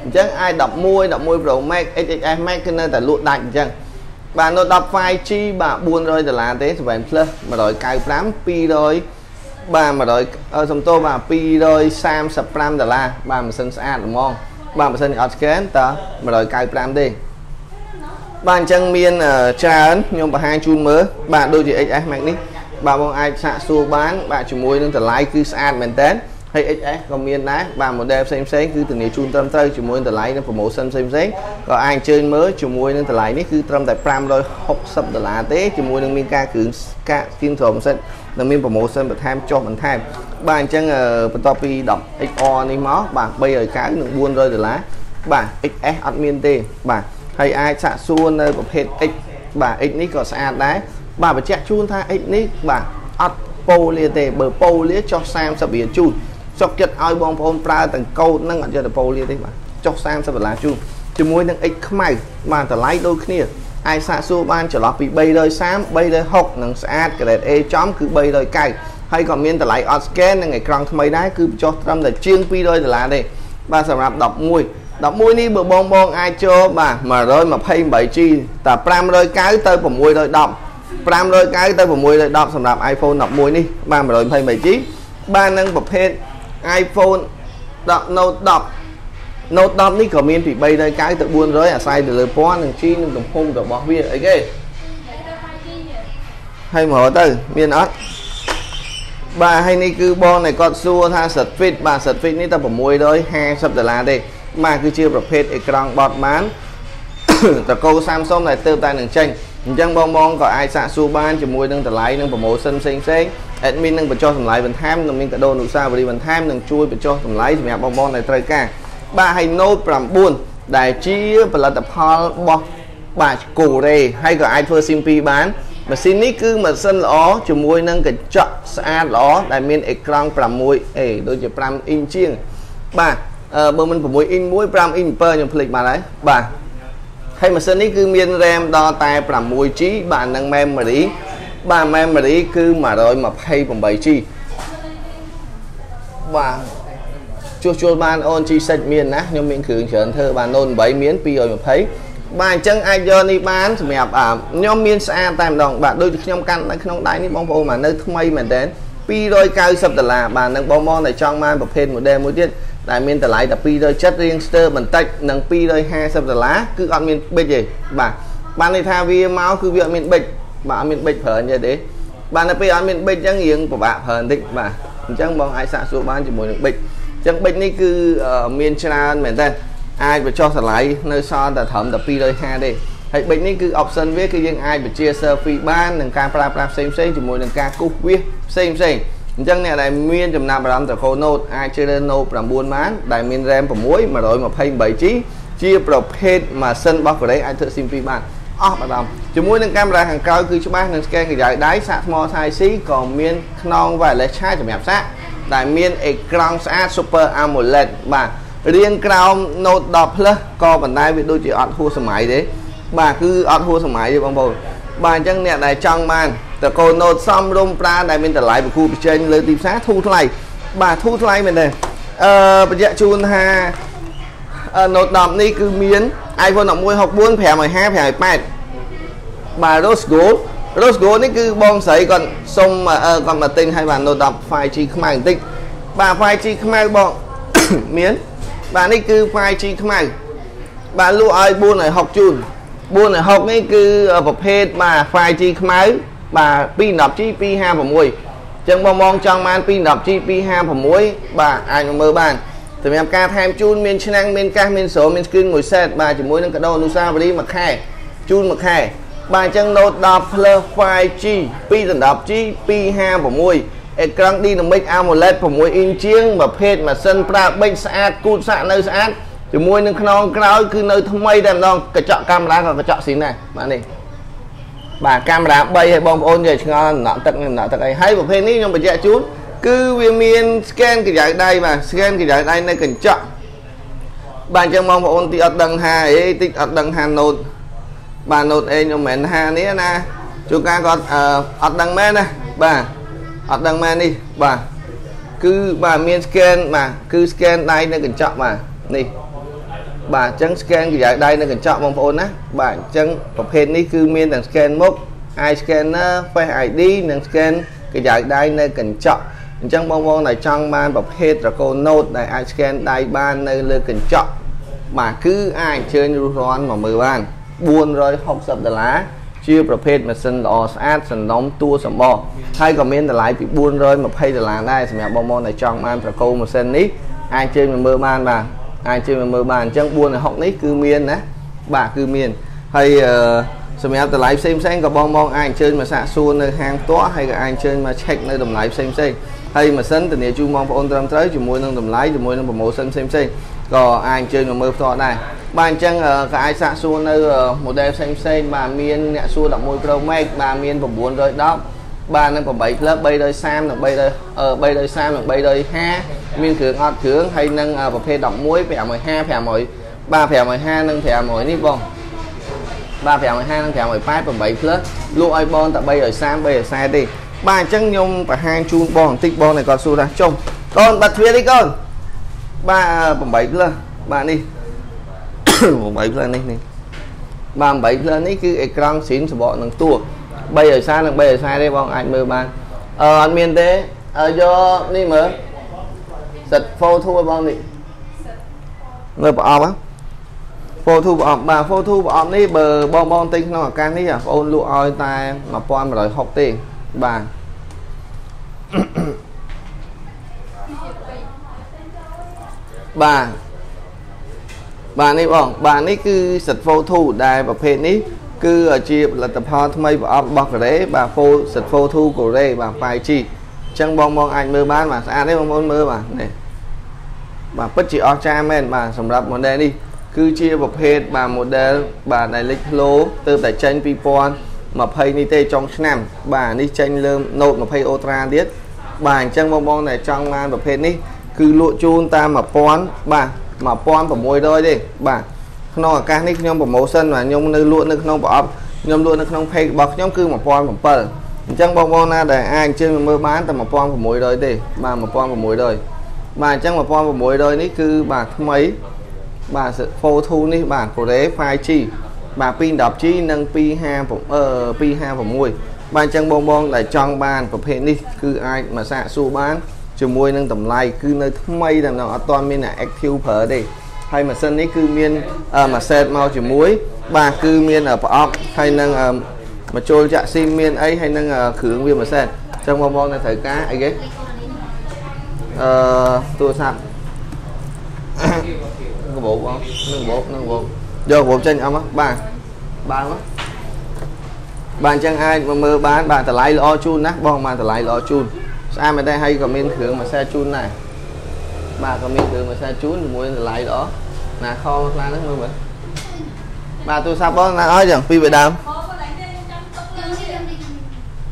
អញ្ចឹង i11 11 Pro Max XXS Max គឺនៅតែលក់ដាច់អញ្ចឹងបាទ Note 10 5G បាទ400ដុល្លារទេ7 Plus 195 200បាទ100សំទោសបាទ235ដុល្លារបាទម៉ាស៊ីនស្អាតហ្មងបាទម៉ាស៊ីនអត់ scan ត195ទេបាទអញ្ចឹងមានច្រើនខ្ញុំបង្ហាញជូនមើលបាទដូចជា XS Max នេះបាទបងអាចសាកសួរបាន បាទជាមួយនឹងតម្លៃគឺស្អាតមែនតើ ហើយ XS ក៏មានដែរបាទ model ផ្សេងផ្សេងគឺធានាជូនត្រឹមត្រូវជាមួយនឹងតម្លៃនិង promotion ផ្សេងផ្សេងក៏អាចអញ្ជើញមើលជាមួយនឹងតម្លៃនេះគឺត្រឹមតែ560ដុល្លារទេជាមួយនឹងមានការគ្រឿងកាក់ស្ទៀងត្រមសិតនិងមាន promotion បន្ថែមចុះបន្ថែមបាទអញ្ចឹងបន្ទាប់ពី 10XR នេះមកបាទ390និង400ដុល្លារបាទ XS អត់មានទេបាទហើយអាចសាកសួរនៅប្រភេទ X បាទ X នេះក៏ស្អាតដែរបាទបញ្ជាក់ជូនថា X នេះបាទអត់ប៉ូលាទេបើប៉ូលាចុះ30រៀលជូន សុកចិត្តឲ្យបងប្អូនប្រើទាំងកូដនិងអត់យកទៅប៉ូលាទេបាទចុះ30ដុល្លារជូនជាមួយនឹង X ខ្មៅបាទតម្លៃដូចគ្នាអាចសាកសួរបានចន្លោះពី330 360និងស្អាត grade A ចំគឺ390ហើយក៏មានតម្លៃ odd scan និងអេក្រង់ថ្មីដែរគឺចុះត្រឹមតែជាង200ដុល្លារទេបាទសម្រាប់11 11នេះបើបងបងអាចចូលបាទ 128G តែ590ទៅ610 590ទៅ610សម្រាប់ iPhone 11នេះបាទ 128G បាទនឹងប្រភេទ iPhone 10 Note 10 Note 10នេះក៏មានពី390ទៅ400អាស្រ័យទៅលើពណ៌និងជីនិងទំហំរបស់វាអីគេហើយមកទៅមានអត់បាទហើយនេះគឺបង này គាត់សួរថា set fit បាទ set fit នេះតែ650ដុល្លារទេបាទគឺជាប្រភេទអេក្រង់បត់បានតកោ Samsung ដែលទៅតែនឹងចេញអញ្ចឹងបងបងក៏អាចសាកសួរបានជាមួយនឹងតម្លៃនិង promotion ផ្សេងផ្សេង admin នឹងបញ្ចុះតម្លៃបន្ថែមនិងមានកាដូអនុស្សាវរីយ៍បន្ថែមនិងជួយបញ្ចុះតម្លៃសម្រាប់បងប្អូនដែលត្រូវការបាទហើយ Note 9ដែលជាផលិតផលរបស់បាទកូរ៉េហើយក៏អាចធ្វើ SIM 2បានម៉ាស៊ីននេះគឺម៉ាស៊ីនល្អជាមួយនឹងកញ្ចក់ស្អាតល្អដែលមានអេក្រង់6អេដូចជា5អ៊ីនជាងបាទបើមិន6អ៊ីន1 5អ៊ីន7ខ្ញុំភ្លេចបាត់ហើយបាទហើយម៉ាស៊ីននេះគឺមាន RAM ដល់តែ 6G បាទនិង memory បាទ memory គឺ 128G បាទជួសជុលបានអូន G6 មានណាខ្ញុំមានគ្រឿងច្រើនធ្វើបាន Note 8មាន220បាទអញ្ចឹងអាចយកនេះបានសម្រាប់ខ្ញុំមានស្អាតតែម្ដងបាទដូចខ្ញុំកាន់នៅក្នុងដៃនេះបងប្អូនបាទនៅថ្មីមែនតើ290ដុល្លារបាទនឹងបងមកតែចង់បានប្រភេទ model មួយទៀតដែលមានតម្លៃតែ270រៀងស្ទើបន្តិចនិង250ដុល្លារគឺអត់មានប៊ិចទេបាទបានន័យថាវាមកគឺវាអត់មានប៊ិច បាទអត់មានប៊ិចប្រើអញ្ចឹងទេបាទនៅពេលអត់មានប៊ិចអញ្ចឹងរៀងពិបាកប្រើបន្តិចបាទអញ្ចឹងបងអាចសាកសួរបានជាមួយនឹងប៊ិចអញ្ចឹងប៊ិចនេះគឺមានច្រើនមែនតើអាចបញ្ចុះតម្លៃនៅសល់តែត្រឹមតែ250ទេហើយប៊ិចនេះគឺ option វាគឺយើងអាចបញ្ជា selfie បាននឹងការប្រើប្រាស់ផ្សេងផ្សេងជាមួយនឹងការគូសវាសផ្សេងផ្សេងអញ្ចឹងអ្នកដែលមានចំណាប់អារម្មណ៍ទៅ Core Note អាចជ្រើសរើស Note 9បានដែលមាន RAM 6 128GB ជាប្រភេទម៉ាស៊ីនរបស់កូរ៉េអាចធ្វើ SIM 2បាន អស់បារម្ភជាមួយនឹងកាមេរ៉ាខាងក្រោយគឺច្បាស់នឹង scan ក្រៅដៃសាកថ្ម Type C ក៏មានខ្នង wireless charge សម្រាប់សាកដែលមានអេក្រង់ស្អាត Super AMOLED បាទរៀងក្រោម Note 10 Plus ក៏ប៉ុន្តែវាដូចជាអត់ហួសសម័យទេបាទគឺអត់ហួសសម័យទេបងប្អូនបាទអញ្ចឹងអ្នកដែលចង់បានតកូន Note សំរុំប្រាដែលមានតម្លៃប្រគួតប្រជែងលើទីផ្សារធូរថ្លៃបាទធូរថ្លៃមែនទេអឺបញ្ជាក់ជូនថា Note 10នេះគឺមាន iPhone 11 64 550 528បាទ Rose Gold Rose Gold នេះគឺបងស្រីគាត់សុំគាត់មកទិញឲ្យបាន Note 10 5G ខ្មៅបន្តិចបាទ 5G ខ្មៅបងមានបាទនេះគឺ 5G ខ្មៅបាទលក់ឲ្យ4ឲ្យ60ជូន4ឲ្យ60នេះគឺប្រភេទបាទ 5G ខ្មៅបាទ 210G 256ចឹងបងបងចង់បាន 210G 256បាទអាចមកមើលបាន សម្រាប់ការថែមជូនមានឆ្នាំងមានកាសមានស្រោមាន screen មួយ set បាទជាមួយនឹងកាដូអនុស្សាវរីយ៍មួយខែជូនមួយខែបាទអញ្ចឹង Note 10 Plus 5G 210G 256អេក្រង់ Dynamic AMOLED 6អ៊ីនជាងប្រភេទម៉ាស៊ីនប្រើប៊ិចស្អាតគូតសាក់នៅស្អាតជាមួយនឹងខ្នងក្រោយគឺនៅថ្មីតែម្ដងកញ្ចក់កាមេរ៉ាក៏កញ្ចក់ស៊ីនដែរបាទនេះបាទកាមេរ៉ា3ឲ្យបងប្អូននិយាយឆ្ងល់ដំណក់ទឹកដំណក់ទឹកអីហើយប្រភេទនេះខ្ញុំបញ្ជាក់ជូន គឺវាមាន scan កម្ដៅដៃបាទ scan កម្ដៅដៃនៅកញ្ចក់បាទអញ្ចឹងបងប្អូនទីអត់ដឹងថាអីតិចអត់ដឹងថា note បាទ note A ខ្ញុំមិនមែនថានេះណាជួនកាលគាត់អត់ដឹងមែនណាបាទអត់ដឹងមែននេះបាទគឺបាទមាន scan បាទគឺ scan ដៃនៅកញ្ចក់បាទនេះបាទអញ្ចឹង scan កម្ដៅដៃនៅកញ្ចក់បងប្អូនណាបាទអញ្ចឹងប្រភេទនេះគឺមានទាំង scan មុខ eye scanner face ID និង scan កម្ដៅដៃនៅកញ្ចក់ អញ្ចឹងបងប្អូនដែលចង់បានប្រភេទត្រកូល note ដែលអាច scan ដៃបាននៅលើកញ្ចក់បាទគឺអាចអញ្ជើញរស់រាន់មកមើលបាន460ដុល្លារជាប្រភេទម៉ាស៊ីនល្អស្អាតសំណុំតួសម្បកហើយក៏មានតម្លៃពី420ដុល្លារដែរសម្រាប់បងប្អូនដែលចង់បានប្រកោម៉ាស៊ីននេះអាចជើញមកមើលបានបាទអាចជើញមកមើលបានអញ្ចឹង460នេះគឺមានណាបាទគឺមានហើយសម្រាប់តម្លៃផ្សេងផ្សេងក៏បងបងអាចអញ្ជើញមកសាកសួរនៅហាងផ្ទាល់ហើយក៏អាចអញ្ជើញមក check នៅតម្លៃផ្សេងផ្សេង ហើយម៉ាស៊ីនធានាជូនបងប្អូនត្រឹមត្រូវជាមួយនឹងតម្លៃជាមួយនឹង promotion ផ្សេងផ្សេងក៏អាចអញ្ជើញមកមើលផ្ទាល់ដែរបាទអញ្ចឹងក៏អាចសាកសួរនៅ model ផ្សេងផ្សេងបាទមានអ្នកសួរ11 Pro Max បាទមាន910បាទនឹង8 Plus 330និង3 330និង350មានគ្រឿងអត់គ្រឿងហើយនឹងប្រភេទ11 550 500បាទ550និង500នេះបងបាទ550និង580 8 plus លក់ឲ្យបងតែ330 340ទេ បាទអញ្ចឹងខ្ញុំបង្ហាញជូនបងបន្តិចបង này គាត់សួរថាចុះកូនបាត់ទ្វារនេះកូនបាទ8 plus បាទនេះ8 plus នេះនេះបាទ8 plus នេះគឺអេក្រង់ស៊ីនសបកនឹងតួ340និង340ទេបងអាចមើលបានអឺអត់មានទេយកនេះមើលសិត photo បងនេះមើលប្រអប់ហ៎ photo ប្រអប់បាទ photo ប្រអប់នេះបើបងបងទិញក្នុងឱកាសនេះបងប្អូនលក់ឲ្យតែ1160ទេ បាទបាទបាទនេះបងបាទនេះគឺសិត photo ដែលប្រភេទនេះ គឺជាផលិតផលថ្មីប្រអប់របស់កូរ៉េបាទ full សិត photo កូរ៉េបាទ 5G អញ្ចឹងបងបងអាចមើលបានបាទស្អាតទេបងប្អូនមើលបាទនេះបាទពិតជាអស្ចារ្យមែនបាទសម្រាប់ model នេះគឺជាប្រភេទបាទ model បាទដែលលេចធ្លោទើបតែចេញ 2020នេះទេចុងឆ្នាំ បាទនេះចេញលើ Note 20 Ultra ទៀតបាទអញ្ចឹងបងបងដែលចង់បានប្រភេទនេះគឺលក់ជូនតាម1000បាទ1600ទេបាទក្នុងឱកាសនេះខ្ញុំប្រម៉ូសិនបាទខ្ញុំនៅលក់នៅក្នុងប្រអប់ខ្ញុំលក់នៅក្នុង page របស់ខ្ញុំគឺ1700អញ្ចឹងបងប្អូនណាដែលអាចអញ្ជើញមកមើលបានតែ1600ទេបាទ1600បាទអញ្ចឹង1600នេះគឺបាទថ្មីបាទ Photo នេះបាទ Core 5G បាទ 210G និង 256អឺ256បាទអញ្ចឹងបងបងដែលចង់បានប្រភេទនេះគឺអាចមកសាកសួរបានជាមួយនឹងតម្លៃគឺនៅថ្មីតែម្ដងអត់ទាន់មាន Active ប្រើទេហើយម៉ាស៊ីននេះគឺមានមួយសេតមកជាមួយ បាទគឺមានប្រអប់ហើយនឹងមកចូលចាក់ស៊ីមមានអីហើយនឹងគ្រឿងវាមួយសេតអញ្ចឹងបងប្អូននៅត្រូវការអីគេអឺទូរស័ព្ទកបោបបងនឹងកបោបនឹងកបោប យកកបោបចេញអមបាទបានមកបាទអញ្ចឹងអាចមកមើលបានបាទតម្លៃល្អជូនណាបងបាទតម្លៃល្អជូនស្អាតមែនទេហើយក៏មានគ្រឿងមួយសេតជូនដែរបាទក៏មានគ្រឿងមួយខ្សែជូនជាមួយតម្លៃល្អណាខមកខ្លះហ្នឹងមើលមើលបាទទូរស័ព្ទបងណាអស់ចឹងពីពីដើម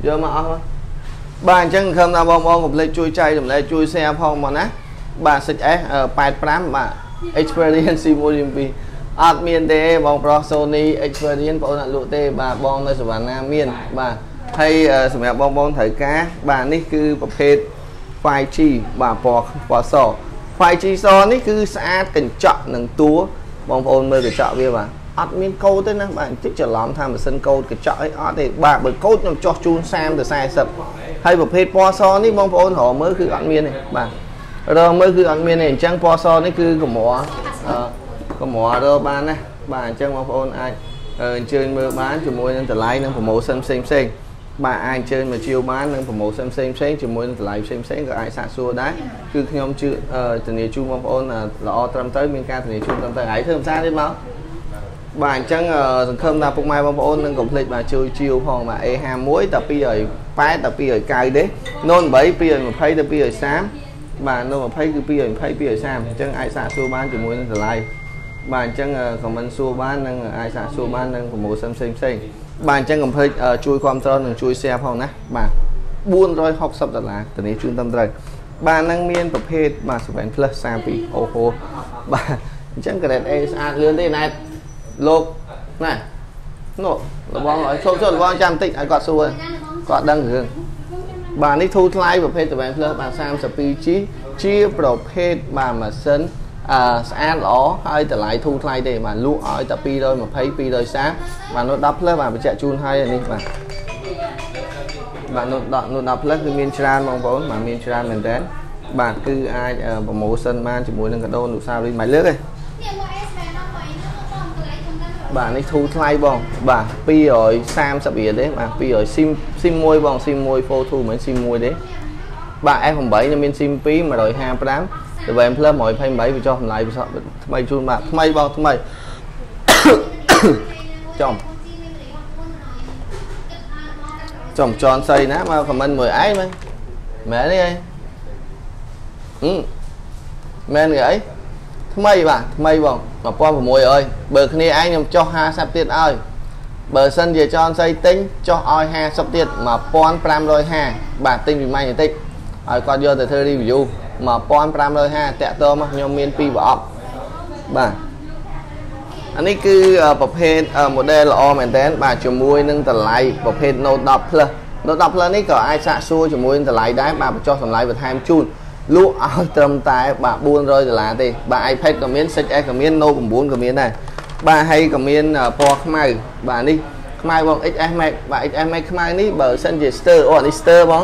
យកមកអស់មកបាទអញ្ចឹងខំថាបងបងកុំភ្លេចជួយចែកចម្លែកជួយ share ផងមកណាបាទ 6S 85បាទ experience C1 2 អត់មានទេបងប្រុស Sony experience បងអត់លក់ទេបាទបងនៅសវណ្ណាមានបាទហើយសម្រាប់បងបងត្រូវការបាទនេះគឺប្រភេទ 5G បាទពណ៌ពណ៌ស 5G សនេះគឺស្អាតកញ្ចក់និងតួបងប្អូនមើលកញ្ចក់វាបាទអត់មានកូដទេណាបាទបន្តិចច្រឡំថាម៉ាស៊ីនកូដកញ្ចក់អីអត់ទេបាទបើកូដខ្ញុំចោះជូន30ទៅ40ហើយប្រភេទពណ៌សនេះបងប្អូនរកមើលគឺអត់មានទេបាទរកមើលគឺអត់មានទេអញ្ចឹងពណ៌សនេះគឺកម្រ កម្ររកបានណាបាទអញ្ចឹងបងប្អូនអាចអញ្ជើញមើលបានជាមួយនឹងតម្លៃនិង promotion ផ្សេងផ្សេងបាទអាចអញ្ជើញមកជាវបាននឹងប្រម៉ូសិនផ្សេងផ្សេងជាមួយនឹងតម្លៃផ្សេងផ្សេងក៏អាចសាកសួរដែរគឺខ្ញុំជឿធានាជូនបងប្អូនល្អត្រឹមត្រូវមានការធានាជូនត្រឹមត្រូវហើយធ្វើភាសាទៀតមកបាទអញ្ចឹងសង្ឃឹមថាពុកម៉ែបងប្អូននឹងកុំភ្លេចបាទជួយជាវផងបាទ A51 តែ280តែ290ទេ0 8 220ទៅ230បាទ0 20គឺ220 230អញ្ចឹងអាចសាកសួរបានជាមួយនឹងតម្លៃ បាទអញ្ចឹងខមមិនសួរបាននឹងអាចសាកសួរបាននឹងប្រម៉ូសិនផ្សេងផ្សេងបាទអញ្ចឹងកុំភ្លេចជួយគ្រប់គ្រងនិងជួយ share ផងណាបាទ460ដុល្លារធានាជូនត្រឹមត្រូវបាទនឹងមានប្រភេទបាទ7 plus 32អូហូបាទអញ្ចឹង grade A ស្អាតលឿនទេណែតលោកណែនោះរបងឲ្យចូលចូលរបងចាំបន្តិចឲ្យគាត់សួរគាត់ដឹងរឿងបាទនេះធូរថ្លៃប្រភេទ7 Plus បាទ 32G ជាប្រភេទបាទម៉ាស៊ីន អឺស្អាតល្អហើយតម្លៃធូរថ្លៃទេបាទលក់ឲ្យតែ220 230បាទនោះ10 plus បាទបញ្ជាក់ជូនឲ្យនេះបាទបាទនោះ10នោះ10 plus គឺមានច្រើនបងប្អូនបាទមានច្រើនមែនតើបាទគឺអាចប្រម៉ូសិនបានជាមួយនឹងកាដូអនុស្សាវរីយ៍មួយលើកទេបាទនេះធូរថ្លៃបងបាទ230រៀលទេបាទ200ស៊ីមស៊ីម1បងស៊ីម1 42មិនស៊ីម1ទេបាទ F8 នៅមានស៊ីម2 155 Develop Plus 128វាចុះតម្លៃថ្មីជូនបាទថ្មីបងថ្មីចំចំចនស័យណាមកខមមិនមួយឯងមែនមែនទេអីហឹមមែនគេអីថ្មីបាទថ្មីបង1600បើគ្នាឯងខ្ញុំចុះ50ទៀតឲ្យបើសិនជាចនស័យទិញចុះឲ្យ50ទៀត1550បាទទិញពីម៉ាញ់បន្តិចឲ្យគាត់យកទៅធ្វើ review 1550តាក់តមកខ្ញុំមាន2ប្រអប់បាទអានេះគឺប្រភេទ model ល្អមែនតើបាទជាមួយនឹងតម្លៃប្រភេទ Note 10 Plus Note 10 Plus នេះក៏អាចសាកសួរជាមួយនឹងតម្លៃដែរបាទបញ្ចុះតម្លៃបន្ថែមជូនលក់ឲ្យត្រឹមតែបាទ400ដុល្លារទេបាទ iPad ក៏មាន 6S ក៏មាន Note 9ក៏មានដែរបាទហើយក៏មានពណ៌ខ្មៅបាទនេះខ្មៅបង XS Max បាទ XS Max ខ្មៅនេះបើសិនជា stir អូនេះ stir បង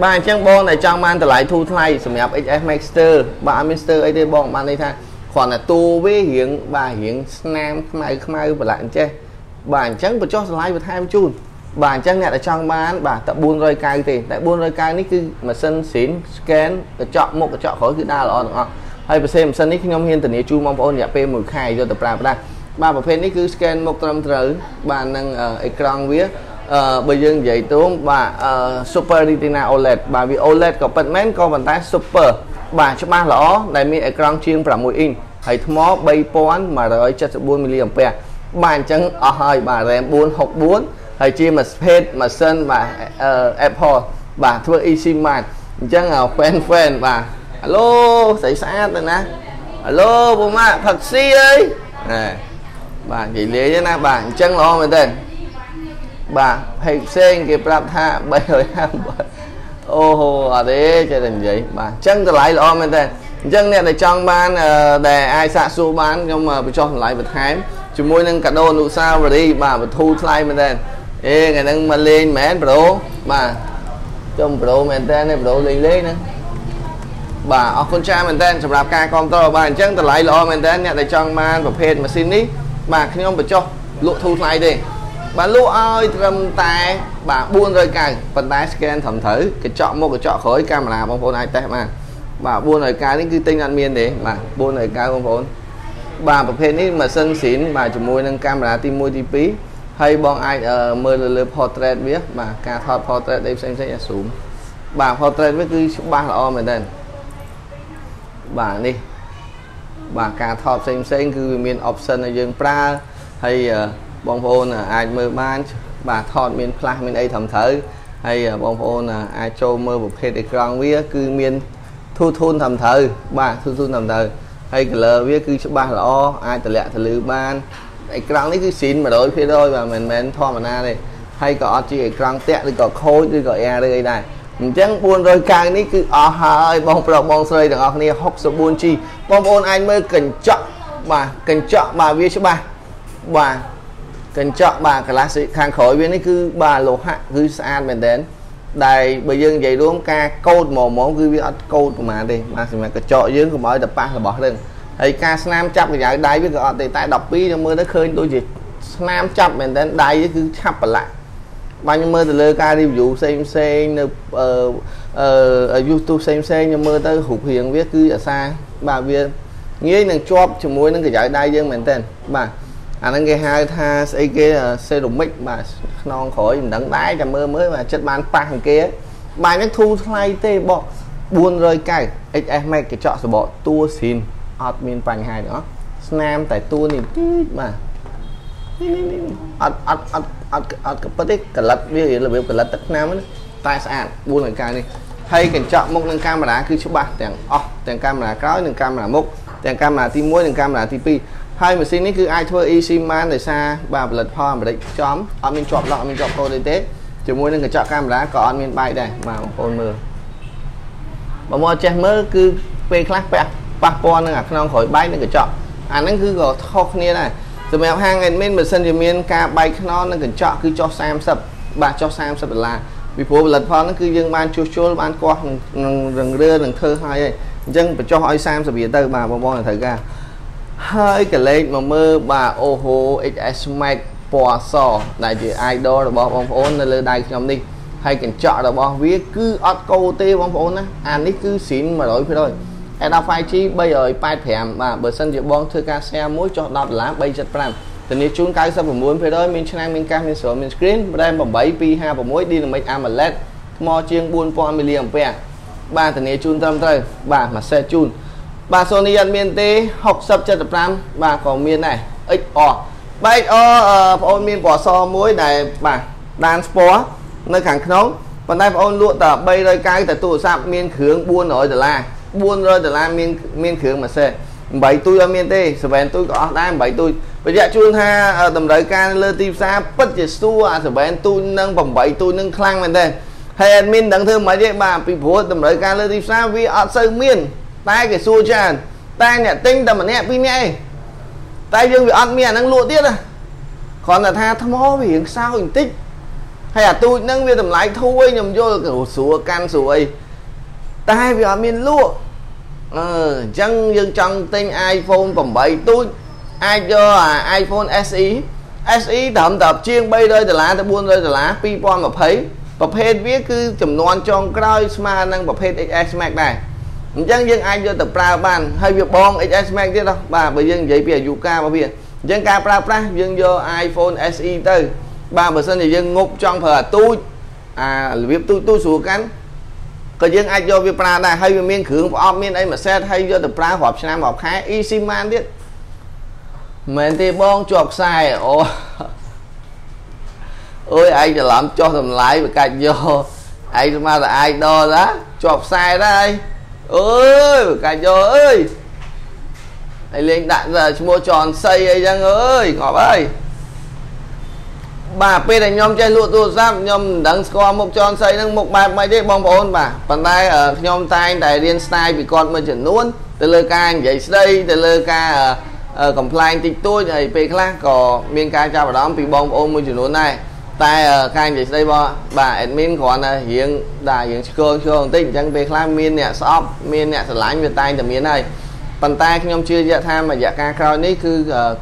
បាទអញ្ចឹងបងតែចង់បានតម្លៃធូរថ្លៃសម្រាប់ XS Maxster បាទអត់មាន Stir អីទេបងបានន័យថាគ្រាន់តែតួវារៀងបាទរៀងស្នាមខ្មៅខ្មៅប្រឡាក់អញ្ចេះបាទអញ្ចឹងបញ្ចុះតម្លៃបន្ថែមជូនបាទអញ្ចឹងអ្នកដែលចង់បានបាទតែ490ទេតែ490នេះគឺម៉ាស៊ីនស៊ីន scan កញ្ចក់មុខកញ្ចក់ក្រោយគឺដើរល្អទាំងអស់ហើយប្រសិនម៉ាស៊ីននេះខ្ញុំហ៊ានធានាជូនបងប្អូនរយៈពេល1ខែយកទៅប្រើប្រាស់បាទប្រភេទនេះគឺ scan មុខត្រឹមត្រូវបាទនឹងអេក្រង់វាអឺ បើយើងនិយាយទៅបាទ Super Retina OLED បាទវា OLED ក៏ពិតមែនក៏ប៉ុន្តែ Super បាទច្បាស់ល្អដែលមានអេក្រង់ជាង6អ៊ីងហើយថ្ម3174មីលីអាំពែបាទអញ្ចឹងអស់ហើយបាទ RAM 464ហើយជាមួយស្ភេទម៉ាស៊ីនបាទ Apple បាទធ្វើ eSIM បាទអញ្ចឹង fan fan បាទអាឡូស្អីស្អាតទៅណាអាឡូពូម៉ាក់ផឹកស៊ីអើយបាទនិយាយលេងណាបាទអញ្ចឹងល្អមែនទេ បាទភេកផ្សេងគេប្រាប់ថា350អូហូអត់ទេចេះតែនិយាយបាទអញ្ចឹងតម្លៃល្អមែនទេអញ្ចឹងអ្នកដែលចង់បានដែលអាចសាកសួរបានខ្ញុំបញ្ចុះតម្លៃបន្ថែមជាមួយនឹងកាដូអនុស្សាវរីយ៍បាទបធូរថ្លៃមែនទេអេថ្ងៃហ្នឹងមកលេងមែនប្រូបាទចុំប្រូមែនតើនេះប្រូលេងលេងហ្នឹងបាទអរគុណច្រើនមែនតើសម្រាប់ការគ្រប់គ្រងបាទអញ្ចឹងតម្លៃល្អមែនតើអ្នកដែលចង់បានប្រភេទម៉ាស៊ីននេះបាទខ្ញុំបញ្ចុះលក់ធូរថ្លៃទេ បាទលក់ឲ្យត្រឹមតែបាទ490ប៉ុន្តែ scan ត្រឹមត្រូវកញ្ចក់មុខកញ្ចក់ក្រោយកាមេរ៉ាបងប្អូនអាចតេស្តបានបាទ490នេះគឺទិញអត់មានទេបាទ490បងប្អូនបាទប្រភេទនេះម៉ាស៊ីនស៊ីនបាទជាមួយនឹងកាមេរ៉ាទី1ទី2ហើយបងអាចមើលលើលើ portrait វាបាទការថត portrait អីផ្សេងផ្សេងអា zoom បាទ portrait វាគឺច្បាស់ល្អមែនតើបាទនេះបាទការថតផ្សេងផ្សេងគឺវាមាន option ឲ្យយើងប្រើហើយ បងប្អូនអាចមើលបានបាទថតមានផ្លាស់មានអីត្រឹមត្រូវហើយបងប្អូនអាចចូលមើលប្រភេទអេក្រង់វា គឺមានធូរធូនត្រឹមត្រូវបាទធូរធូនត្រឹមត្រូវហើយ color វាគឺច្បាស់ល្អអាចតម្លាក់ទៅលើបានអេក្រង់នេះគឺស៊ីន100%បាទមិនមែនធម្មតាទេហើយក៏អត់ជាអេក្រង់តាក់ឬក៏ខូចឬក៏ air ឬអីដែរអញ្ចឹង490នេះគឺអស់ហើយបងប្រុសបងស្រីទាំងអស់គ្នា 64G បងប្អូនអាចមើលកញ្ចក់បាទកញ្ចក់បាទវាច្បាស់បាទ កញ្ចក់បាទកលាសខាងក្រោយវានេះគឺបាទលោហៈគឺស្អាតមែនទែនដែលបើយើងនិយាយរួមការកោតហ្មងហ្មងគឺវាអត់កោតប្រហែលទេបាទសម្រាប់កញ្ចក់យើងកុំឲ្យតែប៉ះរបស់រឿងហើយការស្នាមចាប់កញ្ចៅដៃវាក៏អត់ទេតែ12ខ្ញុំមើលទៅឃើញដូចជាស្នាមចាប់មែនទែនដៃគឺឆាប់ប្រឡាក់បាទខ្ញុំមើលទៅលើការ review ផ្សេងផ្សេងនៅអឺអឺ YouTube ផ្សេងផ្សេងខ្ញុំមើលទៅរូបរាងវាគឺអាសាបាទវាងាយនឹងជាប់ជាមួយនឹងកញ្ចៅដៃយើងមែនទែនបាទ អាហ្នឹងគេហៅថាស្អីគេសេរ៉ូមិកបាទខ្នងក្រោយមិនដឹងដែរតែមើលមើលបាទចិត្តបានប៉ះគេបាទហ្នឹងធូរថ្លៃទេបោះ490 XS Max កញ្ចក់សបកតួស៊ីនអត់មានបញ្ហាទេអស្នាមតែតួនេះតិចបាទអត់អត់អត់អត់អត់កពិតទេកលិតវារបៀបកលិតទឹកថ្នាំតែស្អាត490នេះហើយកញ្ចក់មុខនិងកាមេរ៉ាគឺច្បាស់ទាំងអស់ទាំងកាមេរ៉ាក្រោយនិងកាមេរ៉ាមុខទាំងកាមេរ៉ាទី1និងកាមេរ៉ាទី2 ហើយម៉ាស៊ីននេះគឺអាចធ្វើ easy man ដោយសារបាទផលិតផលអាមេរិកចំអត់មានជាប់ឡុកអត់មានជាប់កូដទេជាមួយនឹងកញ្ចក់កាមេរ៉ាក៏អត់មានបែកដែរបាទបងប្អូនមើលបើមកចេះមើលគឺពេលខ្លះប៉ះប៉ះពាល់នឹងអាខ្នងក្រោយបែកនឹងកញ្ចក់អាហ្នឹងគឺក៏ខុសគ្នាដែរសម្រាប់ហាង admin បើសិនជាមានការបែកខ្នងនិងកញ្ចក់គឺចុះ30បាទចុះ30ដុល្លារពីព្រោះផលិតផលហ្នឹងគឺយើងបានជួសជុលបានគាស់នឹងរងរឿនឹងធ្វើឲ្យហើយអញ្ចឹងបញ្ចុះឲ្យ30រៀលទៅបាទបងប្អូនត្រូវការ ហើយកលេចមកមើលបាទ Oho XS Max ពណ៌អសដែលជា idol របស់បងប្អូននៅលើដៃខ្ញុំនេះហើយកញ្ចក់របស់វាគឺអត់កោទេបងប្អូនណាអានេះគឺស៊ីន100% Adapter 5G 385បាទបើសិនជាបងធ្វើការ share មួយចុះ10ដុល្លារ375ធានាជូន99%មានឆ្នាំមានកាសមានស្រោមមាន screen RAM 8256 Dynamic AMOLED ថ្មជាង4000មីលីអាំពែបាទធានាជូនត្រឹមត្រូវបាទមួយសេតជូន បាទ Sony អត់មានទេ6075បាទក៏មានដែរ XR បែកអបងអូនមានពណ៌សមួយដែលបាទដានស្ពណ៌នៅខាងក្នុងប៉ុន្តែបងអូនលក់តែ390តែទូរស័ព្ទមានគ្រឿង400ដុល្លារ400ដុល្លារមានមានគ្រឿងមួយសេ8ទូចអត់មានទេ7ទូចក៏អស់ដែរ8ទូចបញ្ជាក់ជូនថាតម្រូវការលើទីផ្សារពិតជាស្ទួអា7ទូចនិង8ទូចនឹងខ្លាំងមែនទេហើយ admin ដឹងធ្វើមិនទេបាទពីព្រោះតម្រូវការលើទីផ្សារវាអត់សូវមាន តែគេសួរច្រើនតែអ្នកទិញតែម្នាក់ពីរនាក់ឯងតែយើងវាអត់មានអាហ្នឹងលក់ទៀតណាគ្រាន់តែថាថ្មវារៀងខ្សោយបន្តិចហើយអាទូចហ្នឹងវាតម្លៃធូរឯងខ្ញុំយល់ស្រួលកាន់ស្រួលអីតែវាអត់មានលក់អឺអញ្ចឹងយើងចង់ទិញ iPhone 8ទូចអាចយកអា iPhone SE SE ត្រឹមតែជាង300ដុល្លារទៅ400ដុល្លារ2020ប្រភេទវាគឺចំនួនចុងក្រោយស្មើនឹងប្រភេទ XS Max ដែរ អញ្ចឹងយើងអាចយកទៅប្រើបានហើយវាបង XS Max ទៀតបាទបើយើងនិយាយពីអាយុកាលរបស់វាអញ្ចឹងការប្រើប្រាស់យើងយក iPhone SE ទៅបាទបើសិនជាយើងងប់ចង់ប្រើអាទូចអារបៀបទូចទូចស្រួលកាន់ក៏យើងអាចយកវាប្រើដែរហើយវាមានគ្រឿងប្រអប់មានអីមួយសេតហើយយកទៅប្រើរាប់ឆ្នាំរាប់ខែ easy man ទៀតមែនទេបងជាប់ខ្សែអូអើយឯងច្រឡំចុះតម្លៃវាកាច់យកឯងស្មើតែឯងដល់ណាជាប់ខ្សែដែរ អើយកាច់យកអើយហើយលេងដាក់ឈ្មោះចនស័យអីចឹងអើយងាប់អើយបាទពេលដែលខ្ញុំចេះលក់ទូរស័ព្ទខ្ញុំមិនដឹងស្គាល់មុខចនស័យហ្នឹងមុខបែបម៉េចទេបងប្អូនបាទប៉ុន្តែខ្ញុំតែងតែរៀនស្ទាយពីគាត់មួយចំនួនទៅលើការនិយាយស្ដីទៅលើការកំ pl ែងតិចតួចហើយពេលខ្លះក៏មានការចាប់អារម្មណ៍ពីបងប្អូនមួយចំនួនដែរ តែការនិយាយស្ដីបងបាទ admin គ្រាន់តែរៀងដែររៀងឆ្កងឆ្កងបន្តិចអញ្ចឹងពេលខ្លះមានអ្នកស្អប់មានអ្នកស្រឡាញ់វាតែងតែមានហើយប៉ុន្តែខ្ញុំជឿជាក់ថារយៈកាលក្រោយនេះគឺ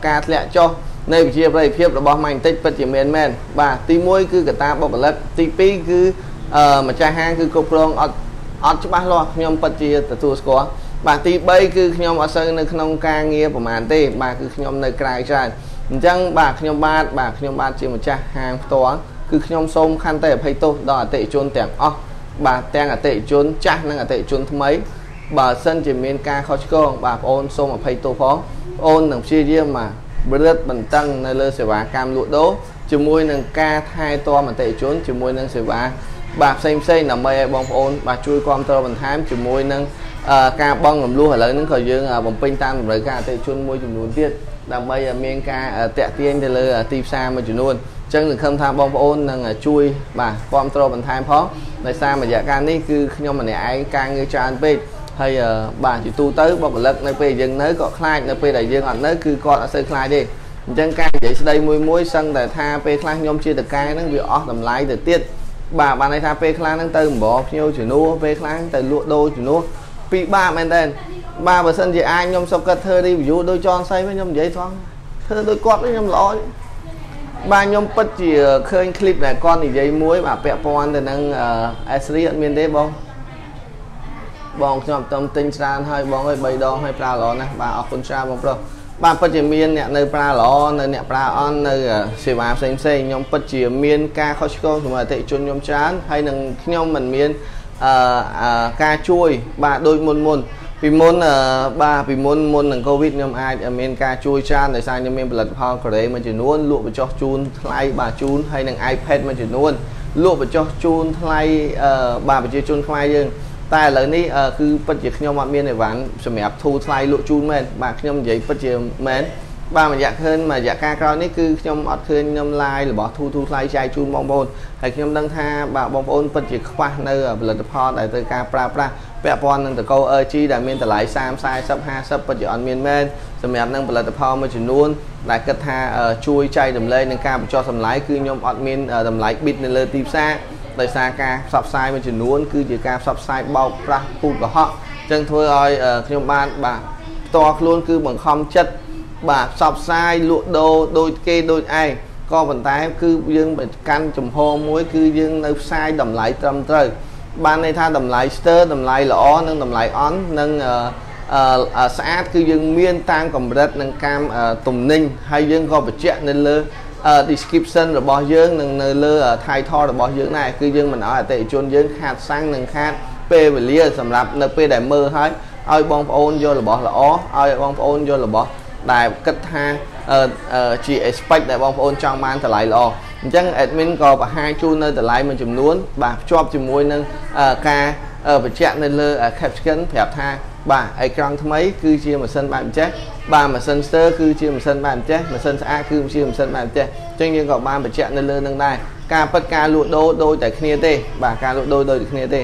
ការធ្លាក់ចុះនៃវិជាប្រតិភាពរបស់ Mindtech ពិតជាមានមែនបាទទី1គឺកតាបុគ្គលិកទី2គឺម្ចាស់ហាងគឺគ្រប់គ្រងអត់អត់ច្បាស់លាស់ខ្ញុំពិតជាទទួលស្គាល់បាទទី3គឺខ្ញុំអត់សូវនៅក្នុងការងារប្រហែលទេបាទគឺខ្ញុំនៅក្រៅច្រើន អញ្ចឹងបាទខ្ញុំបាទបាទខ្ញុំបាទជាម្ចាស់ហាងផ្ទាល់គឺខ្ញុំសូមខន្តីអភ័យទោសដល់អតិថិជនទាំងអស់បាទទាំងអតិថិជនចាស់និងអតិថិជនថ្មី បើសិនជាមានការខុសឆ្គងបាទបងអូនសូមអភ័យទោសផងអូននឹងព្យាយាមបាទបរិបបន្តឹងនៅលើសេវាកម្មលក់ដូរជាមួយនឹងការថែទាំអតិថិជនជាមួយនឹងសេវាបាទផ្សេងផ្សេងដើម្បីឲ្យបងប្អូនបាទជួយគ្រប់គ្រងបន្ថែមជាមួយនឹងការបងរំលោះឥឡូវហ្នឹងក៏យើងបំពេញតាមតម្រូវការអតិថិជនមួយចំនួនទៀត ដើម្បីឲ្យមានការតាក់ទាញទៅលើទីផ្សារមួយចំនួនអញ្ចឹងសង្ឃឹមថាបងប្អូននឹងជួយបាទគ្រប់គ្រងបន្ថែមផងដោយសាររយៈកាលនេះគឺខ្ញុំម្នាក់ឯងការងារច្រើនពេកហើយបាទជាទូទៅបុគ្គលិកនៅពេលយើងនៅក៏ខ្លាចនៅពេលដែលយើងអត់នៅគឺគាត់អត់សូវខ្លាចទេអញ្ចឹងការនិយាយស្ដីមួយមួយសឹងតែថាពេលខ្លះខ្ញុំជាតកែហ្នឹងវាអស់តម្លៃទៅទៀតបាទបានន័យថាពេលខ្លះហ្នឹងទៅម្បភ្ញៀវជំនួសពេលខ្លះទៅលក់ដូរជំនួសពីបាមែនតើ បាទបើសិនជាអាចខ្ញុំសុកគាត់ធ្វើ review ដោយចនសៃវិញខ្ញុំនិយាយថងធ្វើដោយគាត់វិញខ្ញុំល្អបាទខ្ញុំពិតជាឃើញ clip ដែលគាត់និយាយមួយបាទពាក់ព័ន្ធទៅនឹង S3 អត់មានទេបងបងខ្ញុំតំទិញច្រើនហើយបងអើយ3ដងហើយប្រើល្អណាស់បាទអរគុណច្រើនបងប្រុសបាទពិតជាមានអ្នកនៅប្រើល្អនៅអ្នកប្រើអន់នៅសេវាផ្សេងផ្សេងខ្ញុំពិតជាមានការខុសឆ្គងជាមួយអតិថិជនខ្ញុំច្រើនហើយនឹងខ្ញុំមិនមានអឺការជួយបាទដូចមុនមុន ពីមុនបាទពីមុនមុននឹងកូវីដខ្ញុំអាចមានការជួយច្រើនដោយសារខ្ញុំមានផលិតផលកូរ៉េមួយចំនួនលក់បញ្ចុះជូនថ្លៃបាទជូនហើយនឹង iPad មួយចំនួនលក់បញ្ចុះជូនថ្លៃបាទប្រជាជនខ្មែរយើងអតែឥឡូវនេះគឺពិតជាខ្ញុំអត់មានអីវ៉ាន់សម្រាប់ធូរថ្លៃលក់ជូនមែនបាទខ្ញុំនិយាយពិតជាមែនបាទរយៈឃើញរយៈកាលក្រោយនេះគឺខ្ញុំអត់ឃើញខ្ញុំ live របស់ទូទូថ្លៃចែកជូនបងប្អូនហើយខ្ញុំដឹងថាបាទបងប្អូនពិតជាខ្វះនៅផលិតផលដែលត្រូវការប្រើប្រាស់ ពាក់ព័ន្ធនឹងតកោ RG ដែលមានតម្លៃ30 40 50ពិតជាអត់មានមែនសម្រាប់នឹងផលិតផលមួយចំនួនដែលគិតថាជួយចែករំលែកនឹងការបញ្ចុះតម្លៃគឺខ្ញុំអត់មានតម្លៃ bit នៅលើទីផ្សារដោយសារការផ្សព្វផ្សាយមួយចំនួនគឺជាការផ្សព្វផ្សាយបោកប្រាស់ពូតកុហកចឹងធ្វើឲ្យខ្ញុំបានបាទផ្ទាល់ខ្លួនគឺបង្ខំចិត្តបាទផ្សព្វផ្សាយលក់ដូរដូចគេដូចឯងក៏ប៉ុន្តែគឺយើងកាន់ចំហមួយគឺយើងនៅផ្សាយតម្លៃត្រឹមត្រូវ បានន័យថាតម្លៃស្ទើរតម្លៃល្អនិងតម្លៃអន់និងអឺស្អាតគឺយើងមានតាមកម្រិតនឹងការទំនិញហើយយើងក៏បញ្ជាក់នៅលើ description របស់យើងនិងនៅលើ title របស់យើងដែរគឺយើងមិនឲ្យអតិថិជនយើងខាតសាំងនិងខាតពេលវេលាសម្រាប់នៅពេលដែលមើលហើយឲ្យបងប្អូនយករបស់ល្អឲ្យបងប្អូនយករបស់ ដែលគិតថាជា expect ដែលបងប្អូនចង់បានតម្លៃល្អអញ្ចឹង admin ក៏បង្ហាញជូននៅតម្លៃមួយចំនួន បាទភ្ជាប់ជាមួយនឹងការបញ្ជាក់នៅលើ caption ប្រាប់ថាបាទអេក្រង់ថ្មីគឺជាម៉ាស៊ីនបែបអញ្ចេះបាទម៉ាស៊ីន stir គឺជាម៉ាស៊ីនបែបអញ្ចេះម៉ាស៊ីនស្អាតគឺជាម៉ាស៊ីនបែបអញ្ចេះអញ្ចឹងយើងក៏បានបញ្ជាក់នៅលើនឹងដែរការពិតការលក់ដូរដូចតែគ្នាទេបាទការលក់ដូរដូចតែគ្នាទេ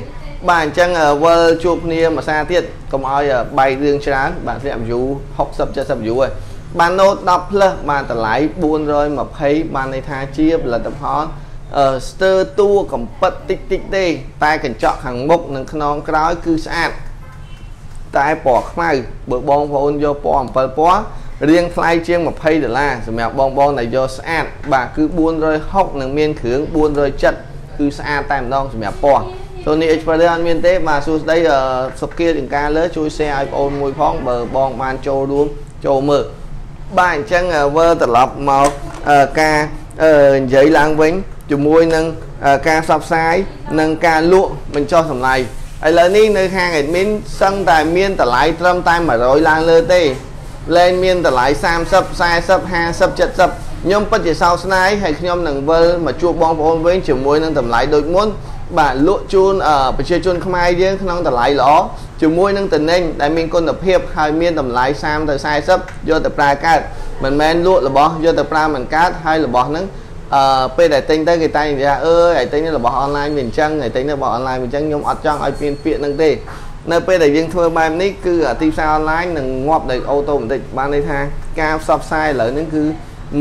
បាទអញ្ចឹងវិលជួបគ្នាមួយសារទៀតកុំឲ្យបែករឿងច្រើនបាទធ្លាក់ view 60 70 view ហើយបាន Note 10 Plus បានតម្លៃ420បានន័យថាជាផលិតផលអឺស្ទើរតួកំពិតតិចតិចទេ តែកញ្ចក់ខាងមុខនិងខ្នងក្រោយគឺស្អាតតែពណ៌ខ្មៅបើបងប្អូនយកពណ៌7ពណ៌រៀងថ្លៃជាង20ដុល្លារសម្រាប់បងបងដែលយកស្អាតបាទគឺ460និងមានគ្រឿង470គឺស្អាតតែម្ដងសម្រាប់ពណ៌ Sony Xperia អត់មានទេបាទសួស្តីសុខាចង្ការលើជួយ share ឲ្យបងអូនមួយផងបើបងបានចូលរួមចូលមើលបាទអញ្ចឹងវើត្រឡប់មកការនិយាយឡើងវិញជាមួយនឹងការផ្សព្វផ្សាយនិងការលក់បញ្ចុះតម្លៃឥឡូវនេះនៅខាង admin សឹងតែមានតម្លៃត្រឹមតែ100ឡើងលើទេលែងមានតម្លៃ30 40 50 70ខ្ញុំពិតជាសោកស្ដាយហើយខ្ញុំនឹងវិលមកជួបបងប្អូនវិញជាមួយនឹងតម្លៃដូចមុន បាទលក់ជូនប្រជាជនខ្មែរយើងក្នុងតម្លៃល្អជាមួយនឹងតំណែងដែលមានគុណភាពហើយមានតម្លៃ30ទៅ40យកទៅប្រើកើតមិនមែនលក់របស់យកទៅប្រើមិនកើតហើយរបស់ហ្នឹងអឺពេលដែលទិញទៅគេតែនិយាយអើយឲ្យទិញរបស់អនឡាញវាអញ្ចឹងឲ្យទិញរបស់អនឡាញវាអញ្ចឹងខ្ញុំអត់ចង់ឲ្យមានពាក្យហ្នឹងទេនៅពេលដែលយើងធ្វើបែបនេះគឺទីផ្សារអនឡាញនឹងងាប់ដោយអូតូម៉ាទិកបានន័យថាការផ្សព្វផ្សាយឥឡូវនេះគឺ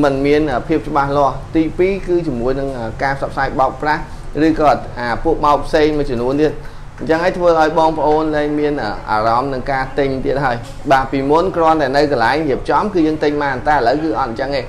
มันមានភាពច្បាស់លាស់ទី2គឺជាមួយនឹងការផ្សព្វផ្សាយបោកប្រាស់ ឬក៏អាពួកបោកផ្សេងមួយចំនួនទៀតអញ្ចឹងហើយធ្វើឲ្យបងប្អូនលែងមានអារម្មណ៍នឹងការទិញទៀតហើយបាទពីមុនគ្រាន់តែនៅកន្លែងរៀបចំគឺយើងទិញបានតែឥឡូវគឺអត់អញ្ចឹងទេ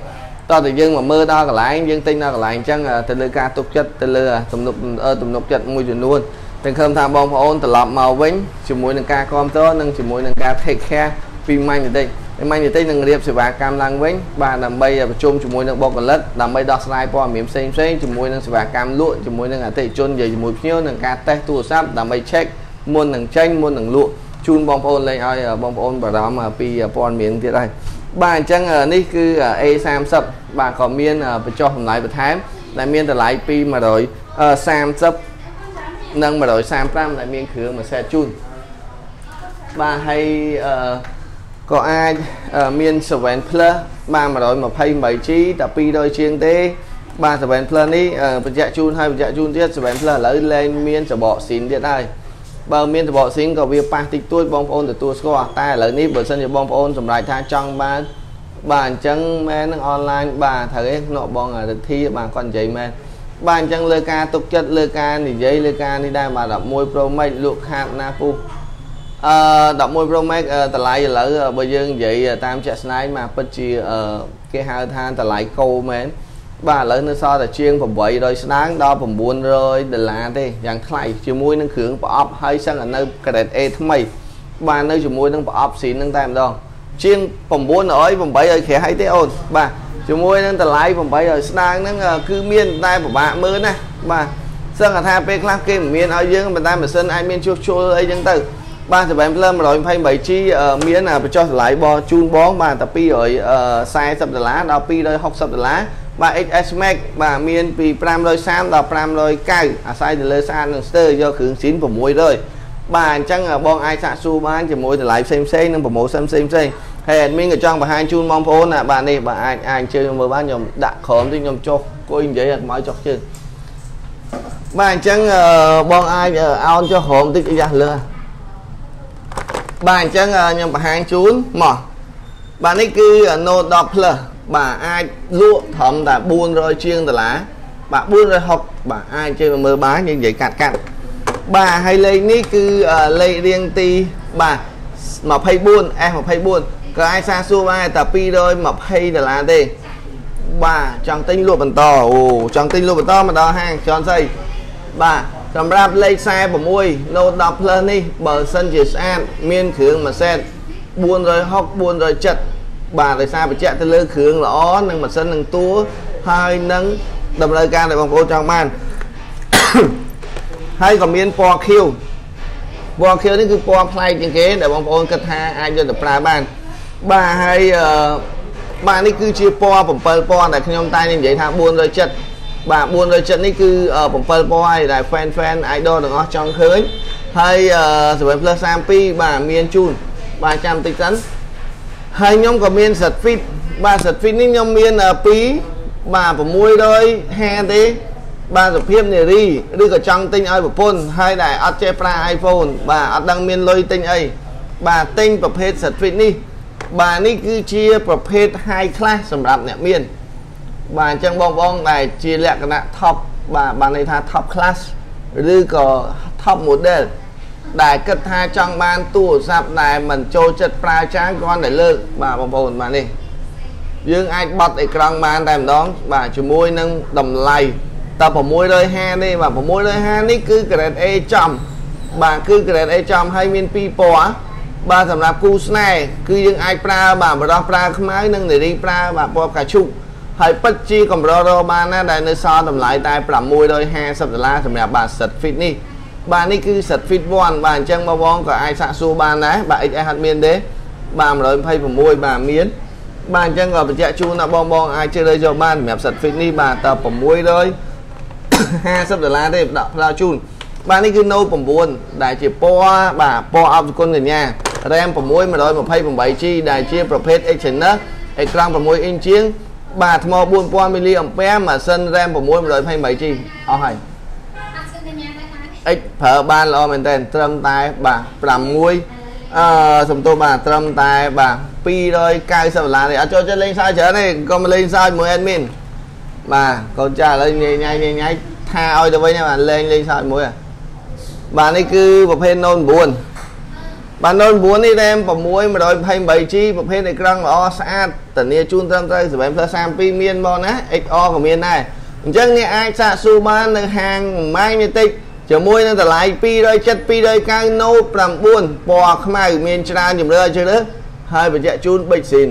តោះតែយើងមកមើលដល់កន្លែងយើងទិញដល់កន្លែងអញ្ចឹងទៅលើការទុកចិត្តទៅលើទំនុកទំនុកចិត្តមួយចំនួនទាំងឃើញថាបងប្អូនត្រឡប់មកវិញជាមួយនឹងការគ្រប់គ្រងនិងជាមួយនឹងការ take care ពីម៉ាញ់បន្តិច ម៉ាញ់បន្តិចនឹងរៀបសេវាកម្មឡើងវិញបាទដើម្បីប្រជុំជាមួយនឹងបុគ្គលិកដើម្បីដោះស្រាយព័ត៌មានផ្សេងផ្សេងជាមួយនឹងសេវាកម្មលក់ជាមួយនឹងអតិថិជននិយាយជាមួយភ្ញៀវនឹងការតេស្តទូរស័ព្ទដើម្បី check មុននឹងចេញមុននឹងលក់ជូនបងប្អូនលេងឲ្យបងប្អូនបារម្ភពីព័ត៌មានទៀតហើយបាទអញ្ចឹងនេះគឺ A30 បាទក៏មានបញ្ចុះតម្លៃបន្ថែមដែលមានតម្លៃពី130និង135ដែលមានគ្រឿងមួយសេតជូនបាទហើយអឺ ក៏អាចមាន7 Plus បាន 128G តែ200ជាងទេ បាទ7 Plus នេះបញ្ជាក់ជូនហើយបញ្ជាក់ជូនទៀត7 Plus ឥឡូវលែងមានសបកស៊ីនទៀតហើយបើមានសបកស៊ីនក៏វាប៉ះតិចតួចបងប្អូនទទួលស្គាល់តែឥឡូវនេះបើសិនជាបងប្អូនសម្រេចថាចង់បានបាទអញ្ចឹងមែននឹងអនឡាញបាទត្រូវឯងណក់បងរិទ្ធីបាទគាត់និយាយមែនបាទអញ្ចឹងលើការទុកចិត្តលើការនិយាយលើការនេះដែរបាទ11 Pro Max លក់ខាតណាពុះ អឺ11 Pro Max តម្លៃឥឡូវបើយើងនិយាយតាមជាក់ស្ដែងមកពិតជាគេហៅថាតម្លៃកោមែនបាទឥឡូវនៅសល់តែជាង800ស្ដាងដល់900ដុល្លារទេយ៉ាងថ្លៃជាមួយនឹងគ្រឿងប្រអប់ហើយសឹងនៅ grade A ថ្មី បាទនៅជាមួយនឹងប្រអប់ស៊ីននឹងតែម្ដងជាង900 800ក្រាស់ហើយទេអូនបាទជាមួយនឹងតម្លៃ800ស្ដាងហ្នឹងគឺមានតែពិបាកមើលណាបាទសឹងថាពេលខ្លះគេមិនមានឲ្យយើងប៉ុន្តែម៉ាស៊ីនអាចមានជួសជុលអីចឹងទៅ បាទសម្រាប់ភ្លើង 128G មានបញ្ចុះតម្លៃបជូនបង បាទតែ240ដុល្លារដល់260ដុល្លារបាទ XS Max បាទមានពី530ដល់590អាស្រ័យទៅលើស្អាតនឹងស្ទើរយកគ្រឿងស៊ីន600បាទអញ្ចឹងបងអាចសាកសួរបានជាមួយតម្លៃផ្សេងផ្សេងនិងប្រម៉ូសិនផ្សេងផ្សេងហើយ admin ក៏ចង់បង្ហាញជូនបងប្អូនណាបាទនេះបាទអាចអាចអញ្ជើញមើលបានខ្ញុំដាក់ក្រោមទីខ្ញុំចុះគួយនិយាយអត់មកចុះជើងបាទអញ្ចឹងបងអាចអោនចុះក្រោមតិចយ៉ាស់លើ បាទអញ្ចឹងខ្ញុំបង្ហាញជូនមកបាទនេះគឺ Note 10 Plus បាទអាចលក់ត្រឹមតែ400ជាងដុល្លារបាទ460បាទអាចជើមើលបានយើងនិយាយកាត់កាត់បាទហើយលេខនេះគឺលេខរៀងទីបាទ24 S24 ក៏អាចសាសួរបានតែ220ដុល្លារទេបាទចង់ទិញលក់បន្តអូចង់ទិញលក់បន្តមកដល់ហាងចន់ស្អីបាទ សម្រាប់លេខ46 Note 10 Plus នេះបើសិនជាស្អាតមានគ្រឿងម៉ាសេត460 470បាទដោយសារបញ្ជាក់ទៅលើគ្រឿងល្អនិងម៉ាស៊ីននឹងតួហើយនឹងតម្រូវការដែលបងប្អូនចង់បានហើយក៏មានពណ៌ខៀវពណ៌ខៀវនេះគឺពណ៌ប្លែកជាងគេដែលបងប្អូនគិតថាអាចយកទៅប្រើបានបាទហើយអឺបាទនេះគឺជាពណ៌7ពណ៌ដែលខ្ញុំតែនិយាយថា470 បាទ470នេះគឺ7ពណ៌ហើយដែល fan fan idol ទាំងអស់ចង់ឃើញហើយ7 plus 32បាទមានជូនបាទចាំតិចសិនហើយខ្ញុំក៏មាន set fit បាទ set fit នេះខ្ញុំមាន2បាទ650ទេបាទសុភាពនារីឬក៏ចង់ទិញឲ្យប្រពន្ធហើយដែលអត់ចេះប្រើ iPhone បាទអត់ដឹងមានលុយទិញអីបាទទិញប្រភេទ set fit នេះបាទនេះគឺជាប្រភេទ high class សម្រាប់អ្នកមាន បាទអញ្ចឹងបងបងដែលជាលក្ខណៈ top បាទបានន័យថា top class ឬក៏ top model ដែលគិតថាចង់បានទូរស័ព្ទដែលមិនចូលចិត្តប្រើច្រើនគ្រាន់តែលើកបាទបងប្អូនបាទនេះយើងអាចបត់អេក្រង់បានតែម្ដងបាទជាមួយនឹងតម្លៃតែ650នេះបាទ650នេះគឺ grade A ចំបាទគឺ grade A ចំហើយមាន2ពណ៌បាទសម្រាប់គូស្នេហ៍គឺយើងអាចប្រើបាទបរោះប្រើខ្មៅនិងនារីប្រើបាទពណ៌កាឈូក ហើយពិតជាកម្ររបានណាដែលនៅសល់តម្លៃតែ650ដុល្លារសម្រាប់បាទ set fit នេះបាទនេះគឺ set fit 1បាទអញ្ចឹងបងបងក៏អាចសាកសួរបានដែរបាទ XS អត់មានទេបាទ126បាទមានបាទអញ្ចឹងក៏បញ្ជាក់ជូនថាបងបងអាចជ្រើសរើសយកបានសម្រាប់ set fit នេះបាទត600 50ដុល្លារទេដាក់ផ្លាជូនបាទនេះគឺ Note 9ដែលជាពណ៌បាទពណ៌អបសគុណកញ្ញា RAM 6 128G ដែលជាប្រភេទ Exynos អេក្រង់6អ៊ីនជាង បាទថ្ម4000មីលីអង្ពែម៉ាស៊ីន RAM 6 128G អស់ហើយអិចប្រើបានល្អមែនតើត្រឹមតែបាទ6អឺសំទោសបាទត្រឹមតែបាទ290ដុល្លារនេះអត់ចូលចិត្តលេងសើចច្រើនទេកុំលេងសើចមួយ admin បាទកូនចាស់ឥឡូវញ៉ៃញ៉ៃញ៉ៃញ៉ៃថាឲ្យទៅវិញបាទលេងលេងសើចមួយបាទនេះគឺប្រភេទ Note 9 បាទ Note 9នេះ RAM 6 128G ប្រភេទអេក្រង់ល្អស្អាតធានាជូនត្រឹមត្រូវ7 plus 32មានមកណា XR ក៏មានដែរអញ្ចឹងអ្នកអាចសាកសួរបាននៅហាងម៉ាយមេតិចជាមួយនឹងតម្លៃ270 290 Note 9ពណ៌ខ្មៅមានច្រើនជម្រើសជ្រើសហើយបញ្ជាក់ជូនប៊ិចស៊ីន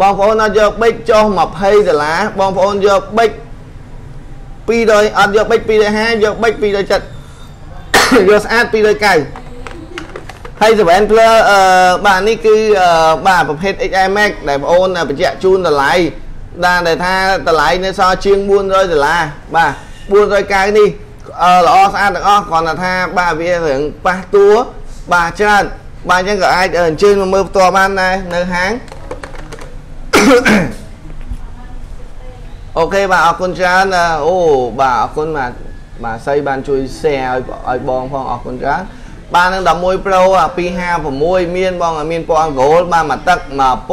បងប្អូនអត់យកប៊ិចចុះ20ដុល្លារបងប្អូនយកប៊ិច200អត់យកប៊ិច250យកប៊ិច270យកស្អាត290 ហើយ7 Plus អឺបាទនេះគឺបាទប្រភេទ XI Max ដែលបងអូនបញ្ជាក់ជូនតម្លៃដែលដែលថាតម្លៃនៅសល់ជាង400ដុល្លារបាទ490នេះល្អស្អាតទាំងអស់គ្រាន់តែថាបាទវារឿងប៉ះតួបាទច្រើនបាទអញ្ចឹងក៏អាចអញ្ជើញមកមើលផ្ទាល់បានដែរនៅហាងអូខេបាទអរគុណច្រើនអូបាទអរគុណបាទបាទសៃបានជួយ share ឲ្យឲ្យបងផងអរគុណច្រើន បាទនឹង11 Pro 256មានបងមានពណ៌ gold បាទមួយទឹក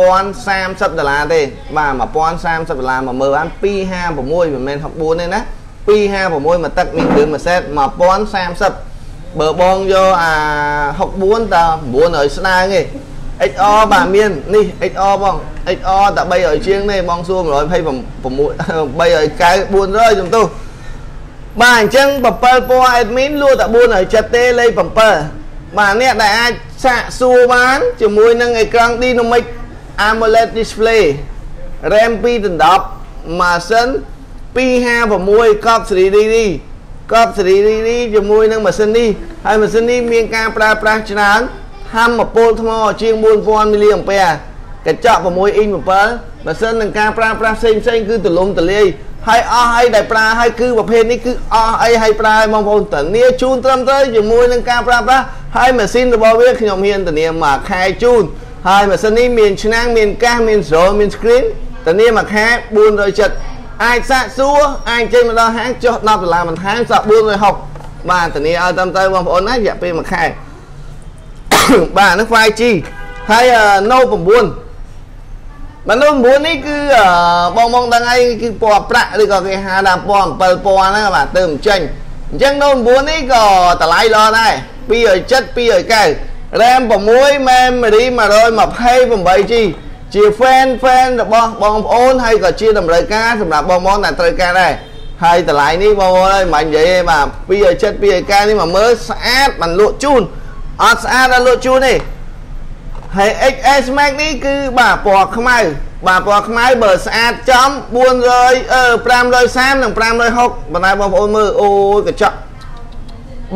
1030ដុល្លារទេបាទ1030ដុល្លារមកមើលបាន256មិនមែន64ទេណា256មួយទឹកមានគ្រឿងមួយសេត1030បើបងយកអា64តើ900ស្ដើងទេ XR បាទមាននេះ XR បង XR តែ300ជាងទេបងសួរ126 390 400ជំទោស បាទអញ្ចឹង7ពណ៌ admin លក់តែ470ទេលេខ7បាទអ្នកដែលអាចសាកសួរបានជាមួយនឹងអេក្រង់ Dynamic AMOLED display RAM 2ដណ្ដប់ម៉ាស៊ីន256កប់ 3D កប់ 3D ជាមួយនឹងម៉ាស៊ីននេះហើយម៉ាស៊ីននេះមានការប្រើប្រាស់ច្រើនហាំមពលថ្មជាង4000មីលីអង្ពែកញ្ចក់6អ៊ីង7ម៉ាស៊ីននឹងការប្រើប្រាស់ផ្សេងផ្សេងគឺទលំទលាយ ហើយអស់អីដែលប្រើហើយគឺប្រភេទនេះគឺអស់អីហើយប្រើឲ្យបងប្អូនតានាជូនត្រឹមត្រូវជាមួយនឹងការប្រើប្រាស់ហើយម៉ាស៊ីនរបស់វាខ្ញុំហ៊ានធានាមួយខែជូនហើយម៉ាស៊ីននេះមានឆ្នាំងមានកាសមានស្រោមាន screen ធានាមួយខែ470អាចសាកសួរអាចចេញមកដល់ហាងចុះ10ដុល្លារបន្ថែមសក់460បាទធានាឲ្យតាមទៅបងប្អូនណារយៈពេលមួយខែបាទហ្នឹង 5G ហើយ No 9 បាទនោះ9នេះគឺបងបងដឹងអីគឺពណ៌ប្រាក់ឬក៏គេហៅថាពណ៌7ពណ៌ហ្នឹងបាទទៅមិនចេញអញ្ចឹងនោះ9នេះក៏តម្លៃល្អដែរ270 290 RAM 6 memory 128G ជា fan fan របស់បងប្អូនហើយក៏ជាតម្រូវការសម្រាប់បងប្អូនដែលត្រូវការដែរហើយតម្លៃនេះបងប្អូនអើយមិននិយាយទេបាទ270 290នេះមកមើលស្អាតមិនលក់ជូនអត់ស្អាតដល់លក់ជូនទេ ហើយ XS Max នេះគឺបាទពណ៌ខ្មៅបាទពណ៌ខ្មៅបើស្អាតចំ400អឺ530និង560បណ្ដាបងប្អូនមើលអូយកញ្ចក់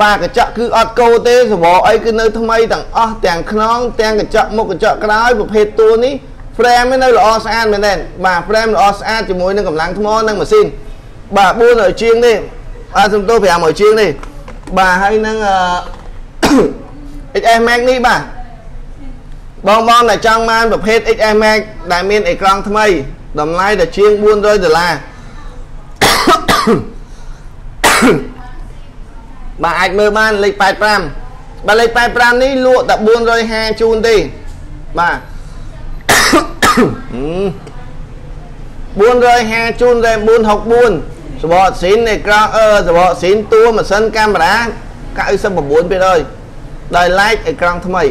បាទកញ្ចក់គឺអត់កោទេសវអីគឺនៅថ្មីទាំងអស់ទាំងខ្នងទាំងកញ្ចក់មុខកញ្ចក់ក្រោយប្រភេទតួនេះ frame នៅល្អស្អាតមែនទេបាទ frame ល្អស្អាតជាមួយនឹងកម្លាំងថ្មនិងម៉ាស៊ីនបាទ400ជាងនេះបាទសំទោស500ជាងនេះបាទហើយនឹង XS Max នេះបាទ បងបងដែលចង់បានប្រភេទ XS Max ដែលមានអេក្រង់ថ្មីតម្លៃដល់ជាង400ដុល្លារបាទអាចមើលបានលេខ85បាទលេខ85នេះលក់តែ450ជូនទេបាទ450ជូនតែ464សបកស៊ីនអេក្រង់អឺសបកស៊ីនតួម៉ាស៊ីនកាមេរ៉ា99%ដោយឡែកអេក្រង់ថ្មី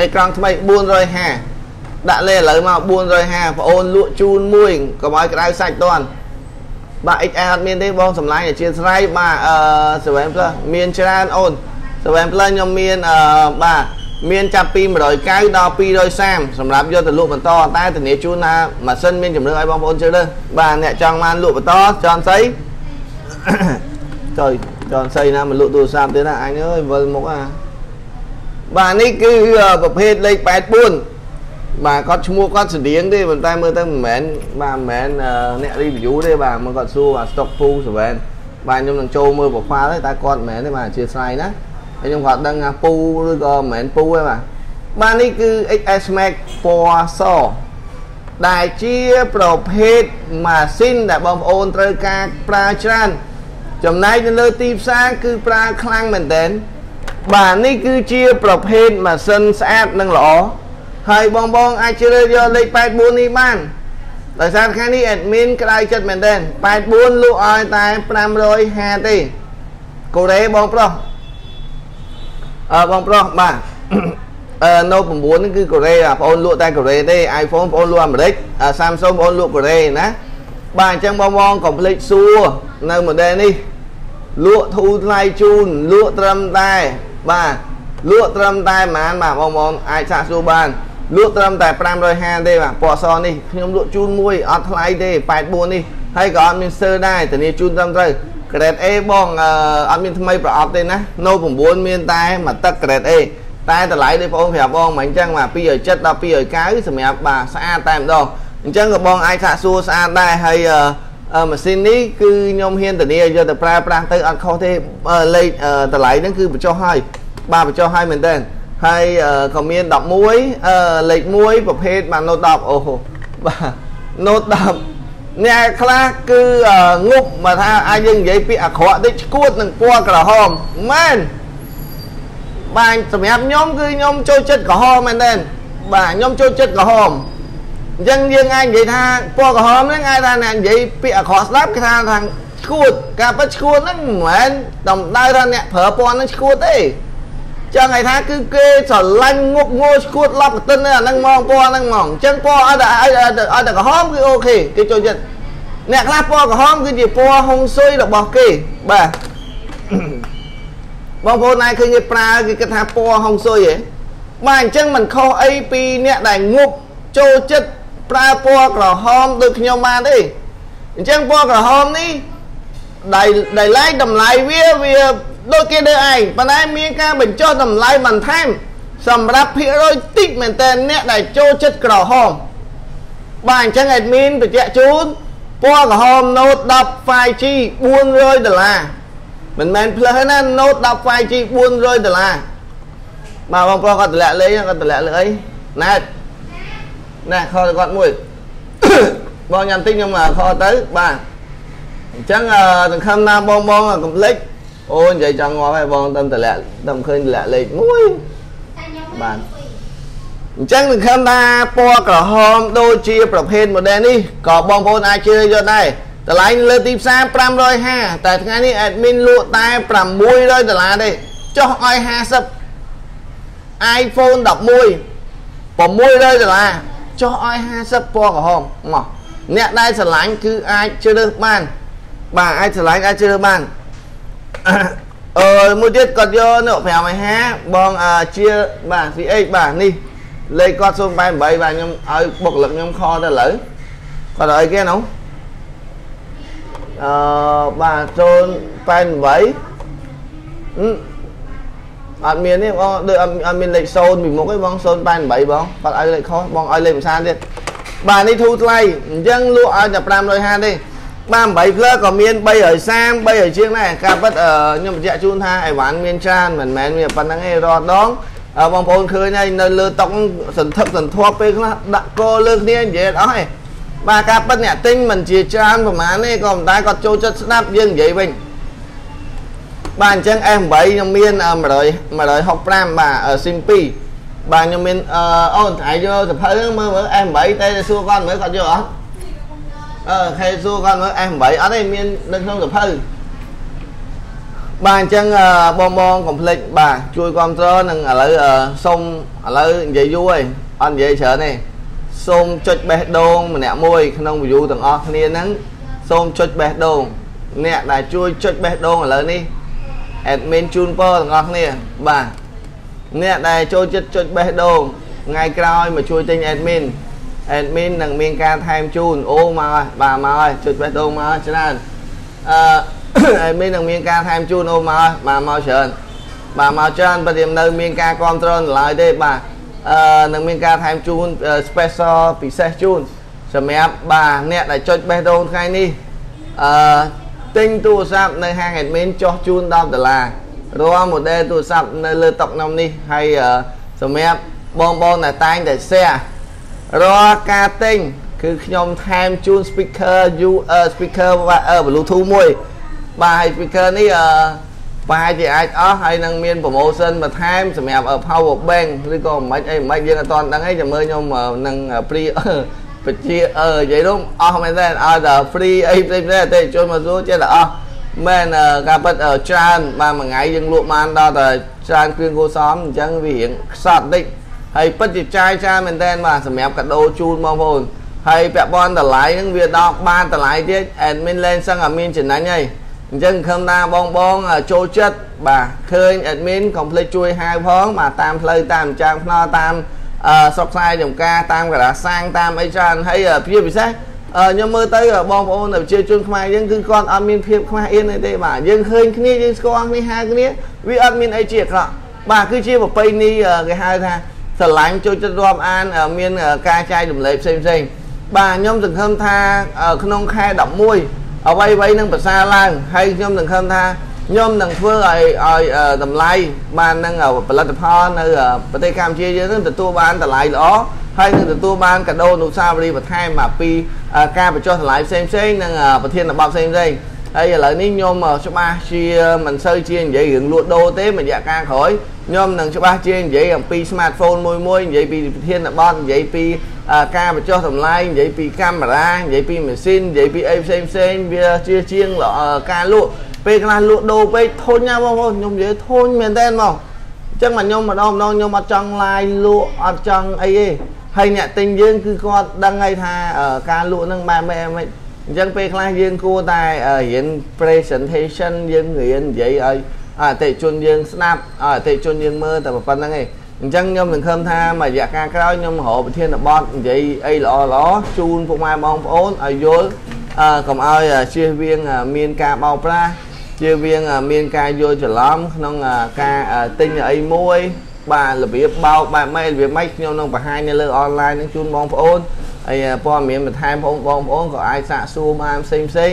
អេក្រង់ថ្មី450ដាក់លេឥឡូវមក450បងអូនលក់ជូនមួយកុំឲ្យក្តៅសាច់តន់បាទ XR អត់មានទេបងសម្លាញ់ជាស្រ័យបាទអឺ7 Plus មានច្រើនអូន7 Plus ខ្ញុំមានអឺបាទមានចាប់ពី190ដល់230សម្រាប់យកទៅលក់បន្តតែធានាជូនថាម៉ាស៊ីនមានជំរឿឲ្យបងប្អូនជឿទៅបាទអ្នកចង់បានលក់បន្តចន់ស្អីចុយចន់ស្អីណាមកលក់ទូរស័ព្ទទេណាអញអើយវិលមុខអា បាទនេះគឺប្រភេទលេខ84បាទគាត់ឈ្មោះគាត់ស្តៀងទេប៉ុន្តែមើលទៅមិនមែនបាទមិនមែនអ្នក review ទេបាទមើលគាត់សួរបាទ stock pool 7បាទខ្ញុំនឹងចូលមើល profile ទេតែគាត់មិនមែនទេបាទអធិស្ឋានណាហើយខ្ញុំគាត់ដឹងថាពូឬក៏មិនមែនពូទេបាទបាទនេះគឺ XS Max ពណ៌សដែលជាប្រភេទម៉ាស៊ីនដែលបងប្អូនត្រូវការប្រើច្រើនចំណែកនៅលើទីផ្សារគឺប្រើខ្លាំងមែនទែន បាទនេះគឺជាប្រភេទម៉ាស៊ីនស្អាតនិងល្អហើយបងបងអាចជ្រើសយកលេខ84នេះបានដោយសារថ្ងៃនេះ admin ក្តៅចិត្តមែនទែន84លក់ឲ្យតែ550ទេកូរ៉េបងប្រុសអឺបងប្រុសបាទអឺ Note 9នេះគឺកូរ៉េបងប្អូនលក់តែកូរ៉េទេ iPhone បងប្អូនលក់អាមេរិក Samsung បងប្អូនលក់កូរ៉េណាបាទអញ្ចឹងបងបងកុំភ្លេចសួរនៅ model នេះលក់ធូរថ្លៃជូនលក់ត្រឹមតែ បាទលក់ត្រឹមតែប្រហែលបាទបងប្អូនអាចសាកសួរបានលក់ត្រឹមតែ550ទេបាទពណ៌សនេះខ្ញុំលក់ជូនមួយអត់ថ្លៃទេ84នេះហើយក៏អត់មានស្ទើរដែរធានាជូនត្រឹមត្រូវ grade A បងអត់មានថ្មីប្រអប់ទេណា No 9មានតែមួយទឹក grade A តែតម្លៃនេះបងប្អូនប្រាប់បងមិនអញ្ចឹងបាទ270ដល់290សម្រាប់បាទស្អាតតែម្ដងអញ្ចឹងក៏បងអាចសាកសួរស្អាតដែរហើយ ម៉ាស៊ីននេះគឺខ្ញុំហ៊ានធានាយកទៅប្រើប្រាស់ទៅអត់ខុសទេលេខតម្លៃហ្នឹងគឺបញ្ចុះហើយបាទបញ្ចុះហើយមែនតើហើយក៏មាន11លេខ1ប្រភេទបាទ Note 10អូហូបាទ Note 10អ្នកខ្លះគឺងប់មកថាអាចយើងនិយាយពាក្យអាក្រក់តិចឈួតនឹងពណ៌ក្រហមមែនបាទសម្រាប់ខ្ញុំគឺខ្ញុំចូលចិត្តក្រហមមែនទេបាទខ្ញុំចូលចិត្តក្រហម អញ្ចឹងយើងអាចនិយាយថាពណ៌ក្រហមហ្នឹងអាចថាអ្នកនិយាយពាក្យអាក្រក់ស្ដាប់គេថាថាឈួតការពិតឈួតហ្នឹងមិនមែនតំដៅថាអ្នកប្រើពណ៌ហ្នឹងឈួតទេចឹងឲ្យថាគឺគេស្រឡាញ់ងប់ងល់ឈួតឡប់កតិនអាហ្នឹងមកពណ៌ហ្នឹងមកអញ្ចឹងពណ៌ឲ្យតែឲ្យតែក្រហមគឺអូខេគេចូលចិត្តអ្នកខ្លះពណ៌ក្រហមគឺជាពណ៌ហុងស៊ុយរបស់គេបាទបងប្អូនណាឃើញគេប្រើគេគិតថាពណ៌ហុងស៊ុយហ៎បាទអញ្ចឹងមិនខុសអីពីអ្នកដែលងប់ចូលចិត្ត ប្រើពណ៌ក្រហមដូចខ្ញុំបានទេអញ្ចឹងពណ៌ក្រហមនេះដែលដែលឡែកតម្លៃវាវាដូចគេដើឯងប៉ុន្តែមានការបញ្ចុះតម្លៃបន្ថែមសម្រាប់ភាគរយតិចមែនតើអ្នកដែលចូលចិត្តក្រហមបាទអញ្ចឹង admin បញ្ជាក់ជូនពណ៌ក្រហម Note 10 5G 400ដុល្លារមិនមែនផ្លើសណា Note 10 5G 400ដុល្លារបាទបងប្រុសគាត់តម្លាក់លេងគាត់តម្លាក់លើអីណែត ណែខលគាត់មួយបងញ៉ាំតិចខ្ញុំខលទៅបាទអញ្ចឹងសង្ឃឹមណាបងបងកំភ្លេចអូនិយាយចង់ងាប់ហើយបងតាមតម្លាក់តាមឃើញតម្លាក់លេខមួយបាទអញ្ចឹងសង្ឃឹមថាពណ៌ក្រហមដូចជាប្រភេទ model នេះក៏បងប្អូនអាចជឿយកដែរតម្លៃលើទីផ្សារ550តែថ្ងៃនេះ admin លក់តែ600ដុល្លារទេចុះឲ្យ50 iPhone 11 600ដុល្លារ ចុះឲ្យ50ពណ៌ក្រហមមកអ្នកដែលស្រឡាញ់គឺអាចជ្រើសបាន បាទអាចស្រឡាញ់អាចជ្រើសបានអឺមួយទៀតគាត់យកនោះ550បងជាបាទ CH បាទនេះលេខគាត់088បាទខ្ញុំឲ្យបុគ្គលិកខ្ញុំខទៅលើគាត់ឲ្យគេនោះអឺបាទ088 អត់មានទេបងដូចអត់មានលេខ0ពីមុខទេបង088បងគាត់ឲ្យលេខខុសបងឲ្យលេខភាសាទៀតបាទនេះធូរថ្លៃអញ្ចឹងលក់ឲ្យតែ550ទេបាទ8ផ្លើក៏មាន330 300ជាងដែរការពិតខ្ញុំបញ្ជាក់ជូនថាអីវ៉ាន់មានច្រើនមិនមែនមានប៉ុណ្្នឹងទេរាល់ដងបងប្អូនឃើញហើយនៅលើតុកសន្ធឹកសន្ធាប់ពេលខ្លះដាក់កលើគ្នានិយាយអត់ហេបាទការពិតអ្នកទិញមិនជាច្រើនប្រហែលទេក៏មិនដែរគាត់ចូលចិត្តស្ដាប់យើងនិយាយវិញ បាទអញ្ចឹង S8 ខ្ញុំមាន100 165បាទ SIM 2បាទខ្ញុំមានអូនថ្ងៃយកសភៅមើលមើល S8 តែសួរគាត់មើលគាត់យកអត់អឺខេសួរគាត់មើល S8 អត់ទេមាននៅក្នុងសភៅបាទអញ្ចឹងបងបងកុំភ្លេចបាទជួយគ្រប់គ្រងនឹងឥឡូវសុំឥឡូវនិយាយយូរហើយអត់និយាយច្រើនទេសូមចុចបេះដូងម្នាក់មួយក្នុង view ទាំងអស់គ្នាហ្នឹងសូមចុចបេះដូងអ្នកដែលជួយចុចបេះដូងឥឡូវនេះ admin ជូនពរទាំងអស់គ្នាបាទអ្នកដែលចូលចិត្តចុចបេះដូងថ្ងៃក្រោយមកជួយទិញ admin admin នឹងមានការថែមជូនអូមកហើយបាទមកហើយចុចបេះដូងមកច្រើនអឺ admin នឹងមានការថែមជូនអូមកបាទមកច្រើនបាទមកច្រើនបើទៀតនៅមានការគ្រប់គ្រងឡើយទេបាទអឺនឹងមានការថែមជូន special ពិសេសជូនសម្រាប់បាទអ្នកដែលចុចបេះដូងថ្ងៃនេះអឺ ទិញទូរស័ព្ទនៅហាង admin ចុះជូន10ដុល្លាររាល់ model ទូរស័ព្ទនៅលើតុខ្ញុំនេះហើយសម្រាប់បងបងដែលតែងតែ share រាល់ការទិញគឺខ្ញុំថែមជូន speaker U speaker Bluetooth មួយបាទហើយ speaker នេះអឺប្រហែលជាអាចអស់ហើយនឹងមាន promotion បន្ថែមសម្រាប់ power bank ឬក៏មិនអីមិនយើងអត់ទាន់ដឹងអីចាំមើលខ្ញុំនឹង free បជាអឺនិយាយនោះអស់មែនទេឲ្យតែ free អីផ្សេងផ្សេងអតិជនមកសួរចេះតែអស់មែនការពិតច្រើនបាទមួយថ្ងៃយើងលក់បានដល់តែច្រើនគ្រឿងគួសមអញ្ចឹងវារៀងខ្សត់តិចហើយពិតជាចាយច្រើនមែនតើបាទសម្រាប់កាដូជូនបងប្អូនហើយពាក់ព័ន្ធតម្លៃហ្នឹងវាដល់បានតម្លៃទៀត admin លែងសឹងតែមានចំណេញហើយអញ្ចឹងខំថាបងបងចូលចិត្តបាទឃើញ admin កុំភ្លេចជួយហៅផងបាទតាមផ្លូវតាមចាំងភ្នល់តាមអឺ ស្រុកខ្សែចំការតាមការាសាំងតាមអីច្រើនហើយជាពិសេសខ្ញុំមើលទៅបងប្អូនប្រជាជនខ្មែរយើងគឺគាត់អត់មានភាពខ្មាស់អៀនទេបាទយើងឃើញគ្នាយើងស្គាល់គ្នាហៅគ្នាវាអត់មានអីជាអាក្រក់បាទគឺជាប្រពៃណីគេហៅថាស្រឡាញ់ចូលចិត្តរាប់អានមានការចែករំលែកផ្សេងផ្សេងបាទខ្ញុំសង្ឃឹមថាក្នុងខែ11អ្វីអ្វីនឹងប្រសើរឡើងហើយខ្ញុំសង្ឃឹមថា ខ្ញុំនឹងធ្វើឲ្យឲ្យតម្លៃបាននឹងផលិតផលនៅប្រទេសកម្ពុជាយើងនឹងទទួលបានតម្លៃល្អហើយនឹងទទួលបានកាដូអនុស្សាវរីយ៍បន្ថែមមកពីការបញ្ចុះតម្លៃផ្សេងផ្សេងនិងប្រធានបទផ្សេងផ្សេងហើយឥឡូវនេះខ្ញុំច្បាស់ជាមិនសូវជានិយាយរឿងលក់ដូរទេរយៈកាលក្រោយខ្ញុំនឹងច្បាស់ជានិយាយអំពី smartphone មួយមួយនិយាយពីប្រធានបទនិយាយពីការបញ្ចុះតម្លៃនិយាយពីកាមេរ៉ានិយាយពីម៉ាស៊ីននិយាយពីអីផ្សេងផ្សេងវាជាជាងការលក់ ពេលខ្លះលក់ដូរពេកធុញណាបងប្អូនខ្ញុំនិយាយធុញមែនតើមកអញ្ចឹងមកខ្ញុំម្ដងម្ដងខ្ញុំអត់ចង់ឡាយលក់អត់ចង់អីទេហើយអ្នកទិញយើងគឺគាត់ដឹងហើយថាការលក់ហ្នឹងបែបម៉េចម៉េចអញ្ចឹងពេលខ្លះយើងគួរតែរៀន presentation យើងរៀននិយាយឲ្យអតិជនយើងស្ដាប់អតិជនយើងមើលតែប៉ុណ្្នឹងឯងអញ្ចឹងខ្ញុំសង្ឃឹមថាមួយរយៈកាលក្រោយខ្ញុំរកប្រធានបទនិយាយអីល្អល្អជូនពុកម៉ែបងប្អូនឲ្យយល់អឺកុំឲ្យជៀសវាងមានការបោកប្រាស់ ជៀសវាងមានការយល់ច្រឡំក្នុងការទិញអីមួយបាទរបៀបបោកបែបម៉េចរបៀបម៉េចខ្ញុំនឹងបង្ហាញនៅលើអនឡាញនឹងជូនបងប្អូនហើយព័ត៌មានបន្ថែមផងបងប្អូនក៏អាចសាកសួរបានផ្សេងផ្សេង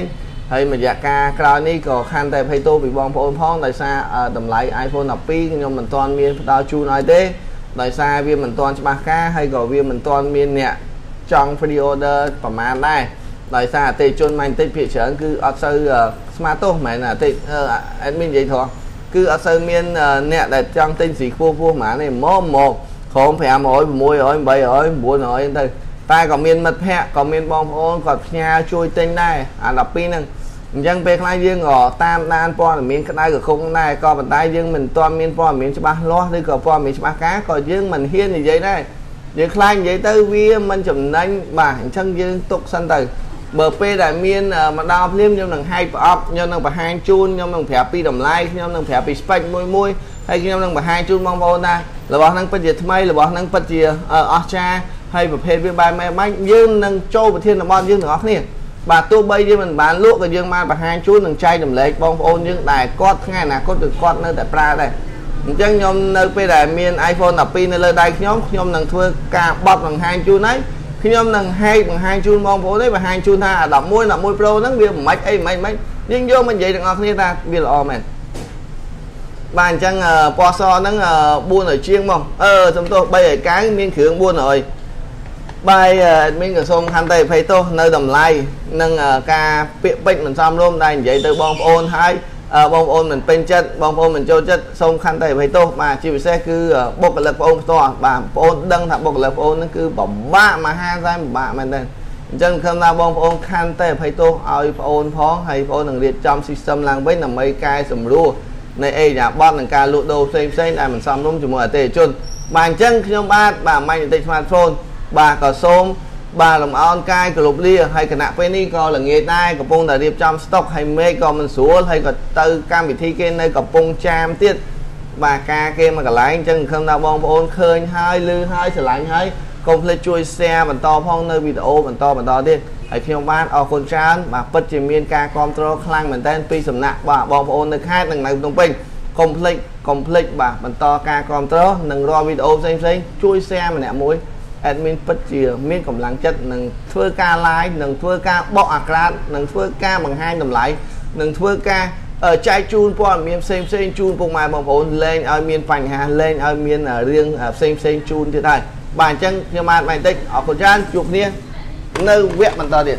ហហើយរយៈកាលក្រោយនេះក៏ខាន់តែភ័យទោសពីបងប្អូនផងដោយសារតម្លៃ iPhone 12ខ្ញុំមិនទាន់មានផ្ដល់ជូនឲ្យទេដោយសារវាមិនទាន់ច្បាស់ការហើយក៏វាមិនទាន់មានអ្នកចង់ pre order ប្រហែលដែរ ដោយសារអតិជនម៉ាញ់តិចភាគច្រើនគឺអត់សូវស្មាតទោសមែនអតិ admin និយាយធោះគឺអត់សូវមានអ្នកដែលចង់ទិញស៊ីខ្ពស់ខ្ពស់ហ្មងទេមកមកក្រុម500 600 800 900ទៅតែក៏មានមិត្តភ័ក្តិក៏មានបងប្អូនគាត់ផ្ញើជួយទិញដែរអា12ហ្នឹងអញ្ចឹងពេលខ្លះយើងក៏តាមដានព័ត៌មានក្តៅក៏គង់ដែរក៏ប៉ុន្តែយើងមិនទាន់មានព័ត៌មានច្បាស់លាស់ឬក៏ព័ត៌មានច្បាស់ការក៏យើងមិនហ៊ាននិយាយដែរយើងខ្លាចនិយាយទៅវាមិនចំណេញបាទអញ្ចឹងយើងទុកសិនទៅ បើពេលដែលមានមកដល់ភ្លាមខ្ញុំនឹងហាយប្រអប់ខ្ញុំនឹងបង្ហាញជូនខ្ញុំនឹងប្រាប់ពីតម្លៃខ្ញុំនឹងប្រាប់ពី spec មួយមួយហើយខ្ញុំនឹងបង្ហាញជូនបងប្អូនដែររបស់ហ្នឹងពិតជាថ្មីរបស់ហ្នឹងពិតជាអស្ចារ្យហើយប្រភេទវាបែបម៉ែបាញ់យើងនឹងចូលប្រធានបទយើងទាំងអស់គ្នាបាទទោះបីយើងមិនបានលក់ក៏យើងបានបង្ហាញជូននឹងចែករំលែកបងប្អូនយើងដែលគាត់ថ្ងៃអនាគតគឺគាត់នៅតែប្រើដែរអញ្ចឹងខ្ញុំនៅពេលដែលមាន iPhone 12នៅលើដៃខ្ញុំខ្ញុំនឹងធ្វើការបត់បង្ហាញជូនហើយ ខ្ញុំនឹងហែកបង្ហាញជូនបងប្អូនឯងបង្ហាញជូនថា11 11 Pro ហ្នឹងវាមិនអីមិនមិនយើងយកមកនិយាយទាំងអស់គ្នាថាវាល្អមែនបាទអញ្ចឹងពណ៌សហ្នឹង400ជាងមកអឺសំទោស3ឲ្យកៅមានគ្រឿង400បាយមានក៏សូមខន្តីអភ័យទោសនៅតម្លៃនិងការពាក្យពេចន៍មិនសមរម្យដែលនិយាយទៅបងប្អូនហើយ បងប្អូនមិនពេញចិត្តបងប្អូនមិនចូលចិត្តសូមខន្តីអភ័យទោសបាទជាពិសេសគឺបុគ្គលិកបងប្អូនផ្ទាល់បាទបងប្អូនដឹងថាបុគ្គលិកបងប្អូនហ្នឹងគឺពិបាកមហាសាយពិបាកមែនទេអញ្ចឹងខំថាបងប្អូនខន្តីអភ័យទោសឲ្យបងប្អូនផងហើយបងប្អូននឹងរៀបចំ system ឡើងវិញដើម្បីកែសម្រួលនៃអេយ៉ាបតនឹងការលក់ដូរផ្សេងផ្សេងដែលមិនសមរម្យជាមួយអតិថិជនបាទអញ្ចឹងខ្ញុំបាទបាទម៉ាញ់បន្តិច smartphone បាទក៏សូម បាទលំអោនកាយគោរពលាហើយគណៈពេលនេះក៏ល្ងាចដែរកំពុងតែរៀបចំស្តុកហើយមេឃក៏មិនស្រួលហើយក៏ទៅកម្មវិធីគេនៅកំពង់ចាមទៀតបាទការគេមកកន្លែងអញ្ចឹងខំថាបងប្អូនឃើញហើយឮហើយស្រឡាញ់ហើយកុំភ្លេចជួយ share បន្តផងនៅវីដេអូបន្តបន្តទៀតហើយខ្ញុំបានអរគុណច្រើនបាទពិតជាមានការគ្រប់គ្រងខ្លាំងមែនទែនពីសំណាក់បាទបងប្អូននៅខេត្តនិងនៅភ្នំពេញកុំភ្លេចកុំភ្លេចបាទបន្តការគ្រប់គ្រងនិងរាល់វីដេអូផ្សេងផ្សេងជួយ share ម្នាក់មួយ admin ពិតជាមានកម្លាំងចិត្តនឹងធ្វើការ live នឹងធ្វើការបកអាក្រាតនឹងធ្វើការបង្ហាញតម្លៃនឹងធ្វើការចែកជូនព័ត៌មានផ្សេងផ្សេងជូនពុកម៉ែបងប្អូនលែងឲ្យមានបញ្ហាលែងឲ្យមានរឿងផ្សេងផ្សេងជូនទៀតហើយបាទអញ្ចឹងខ្ញុំបានបន្តិចអរគុណច្រើនជួបគ្នានៅវគ្គបន្តទៀត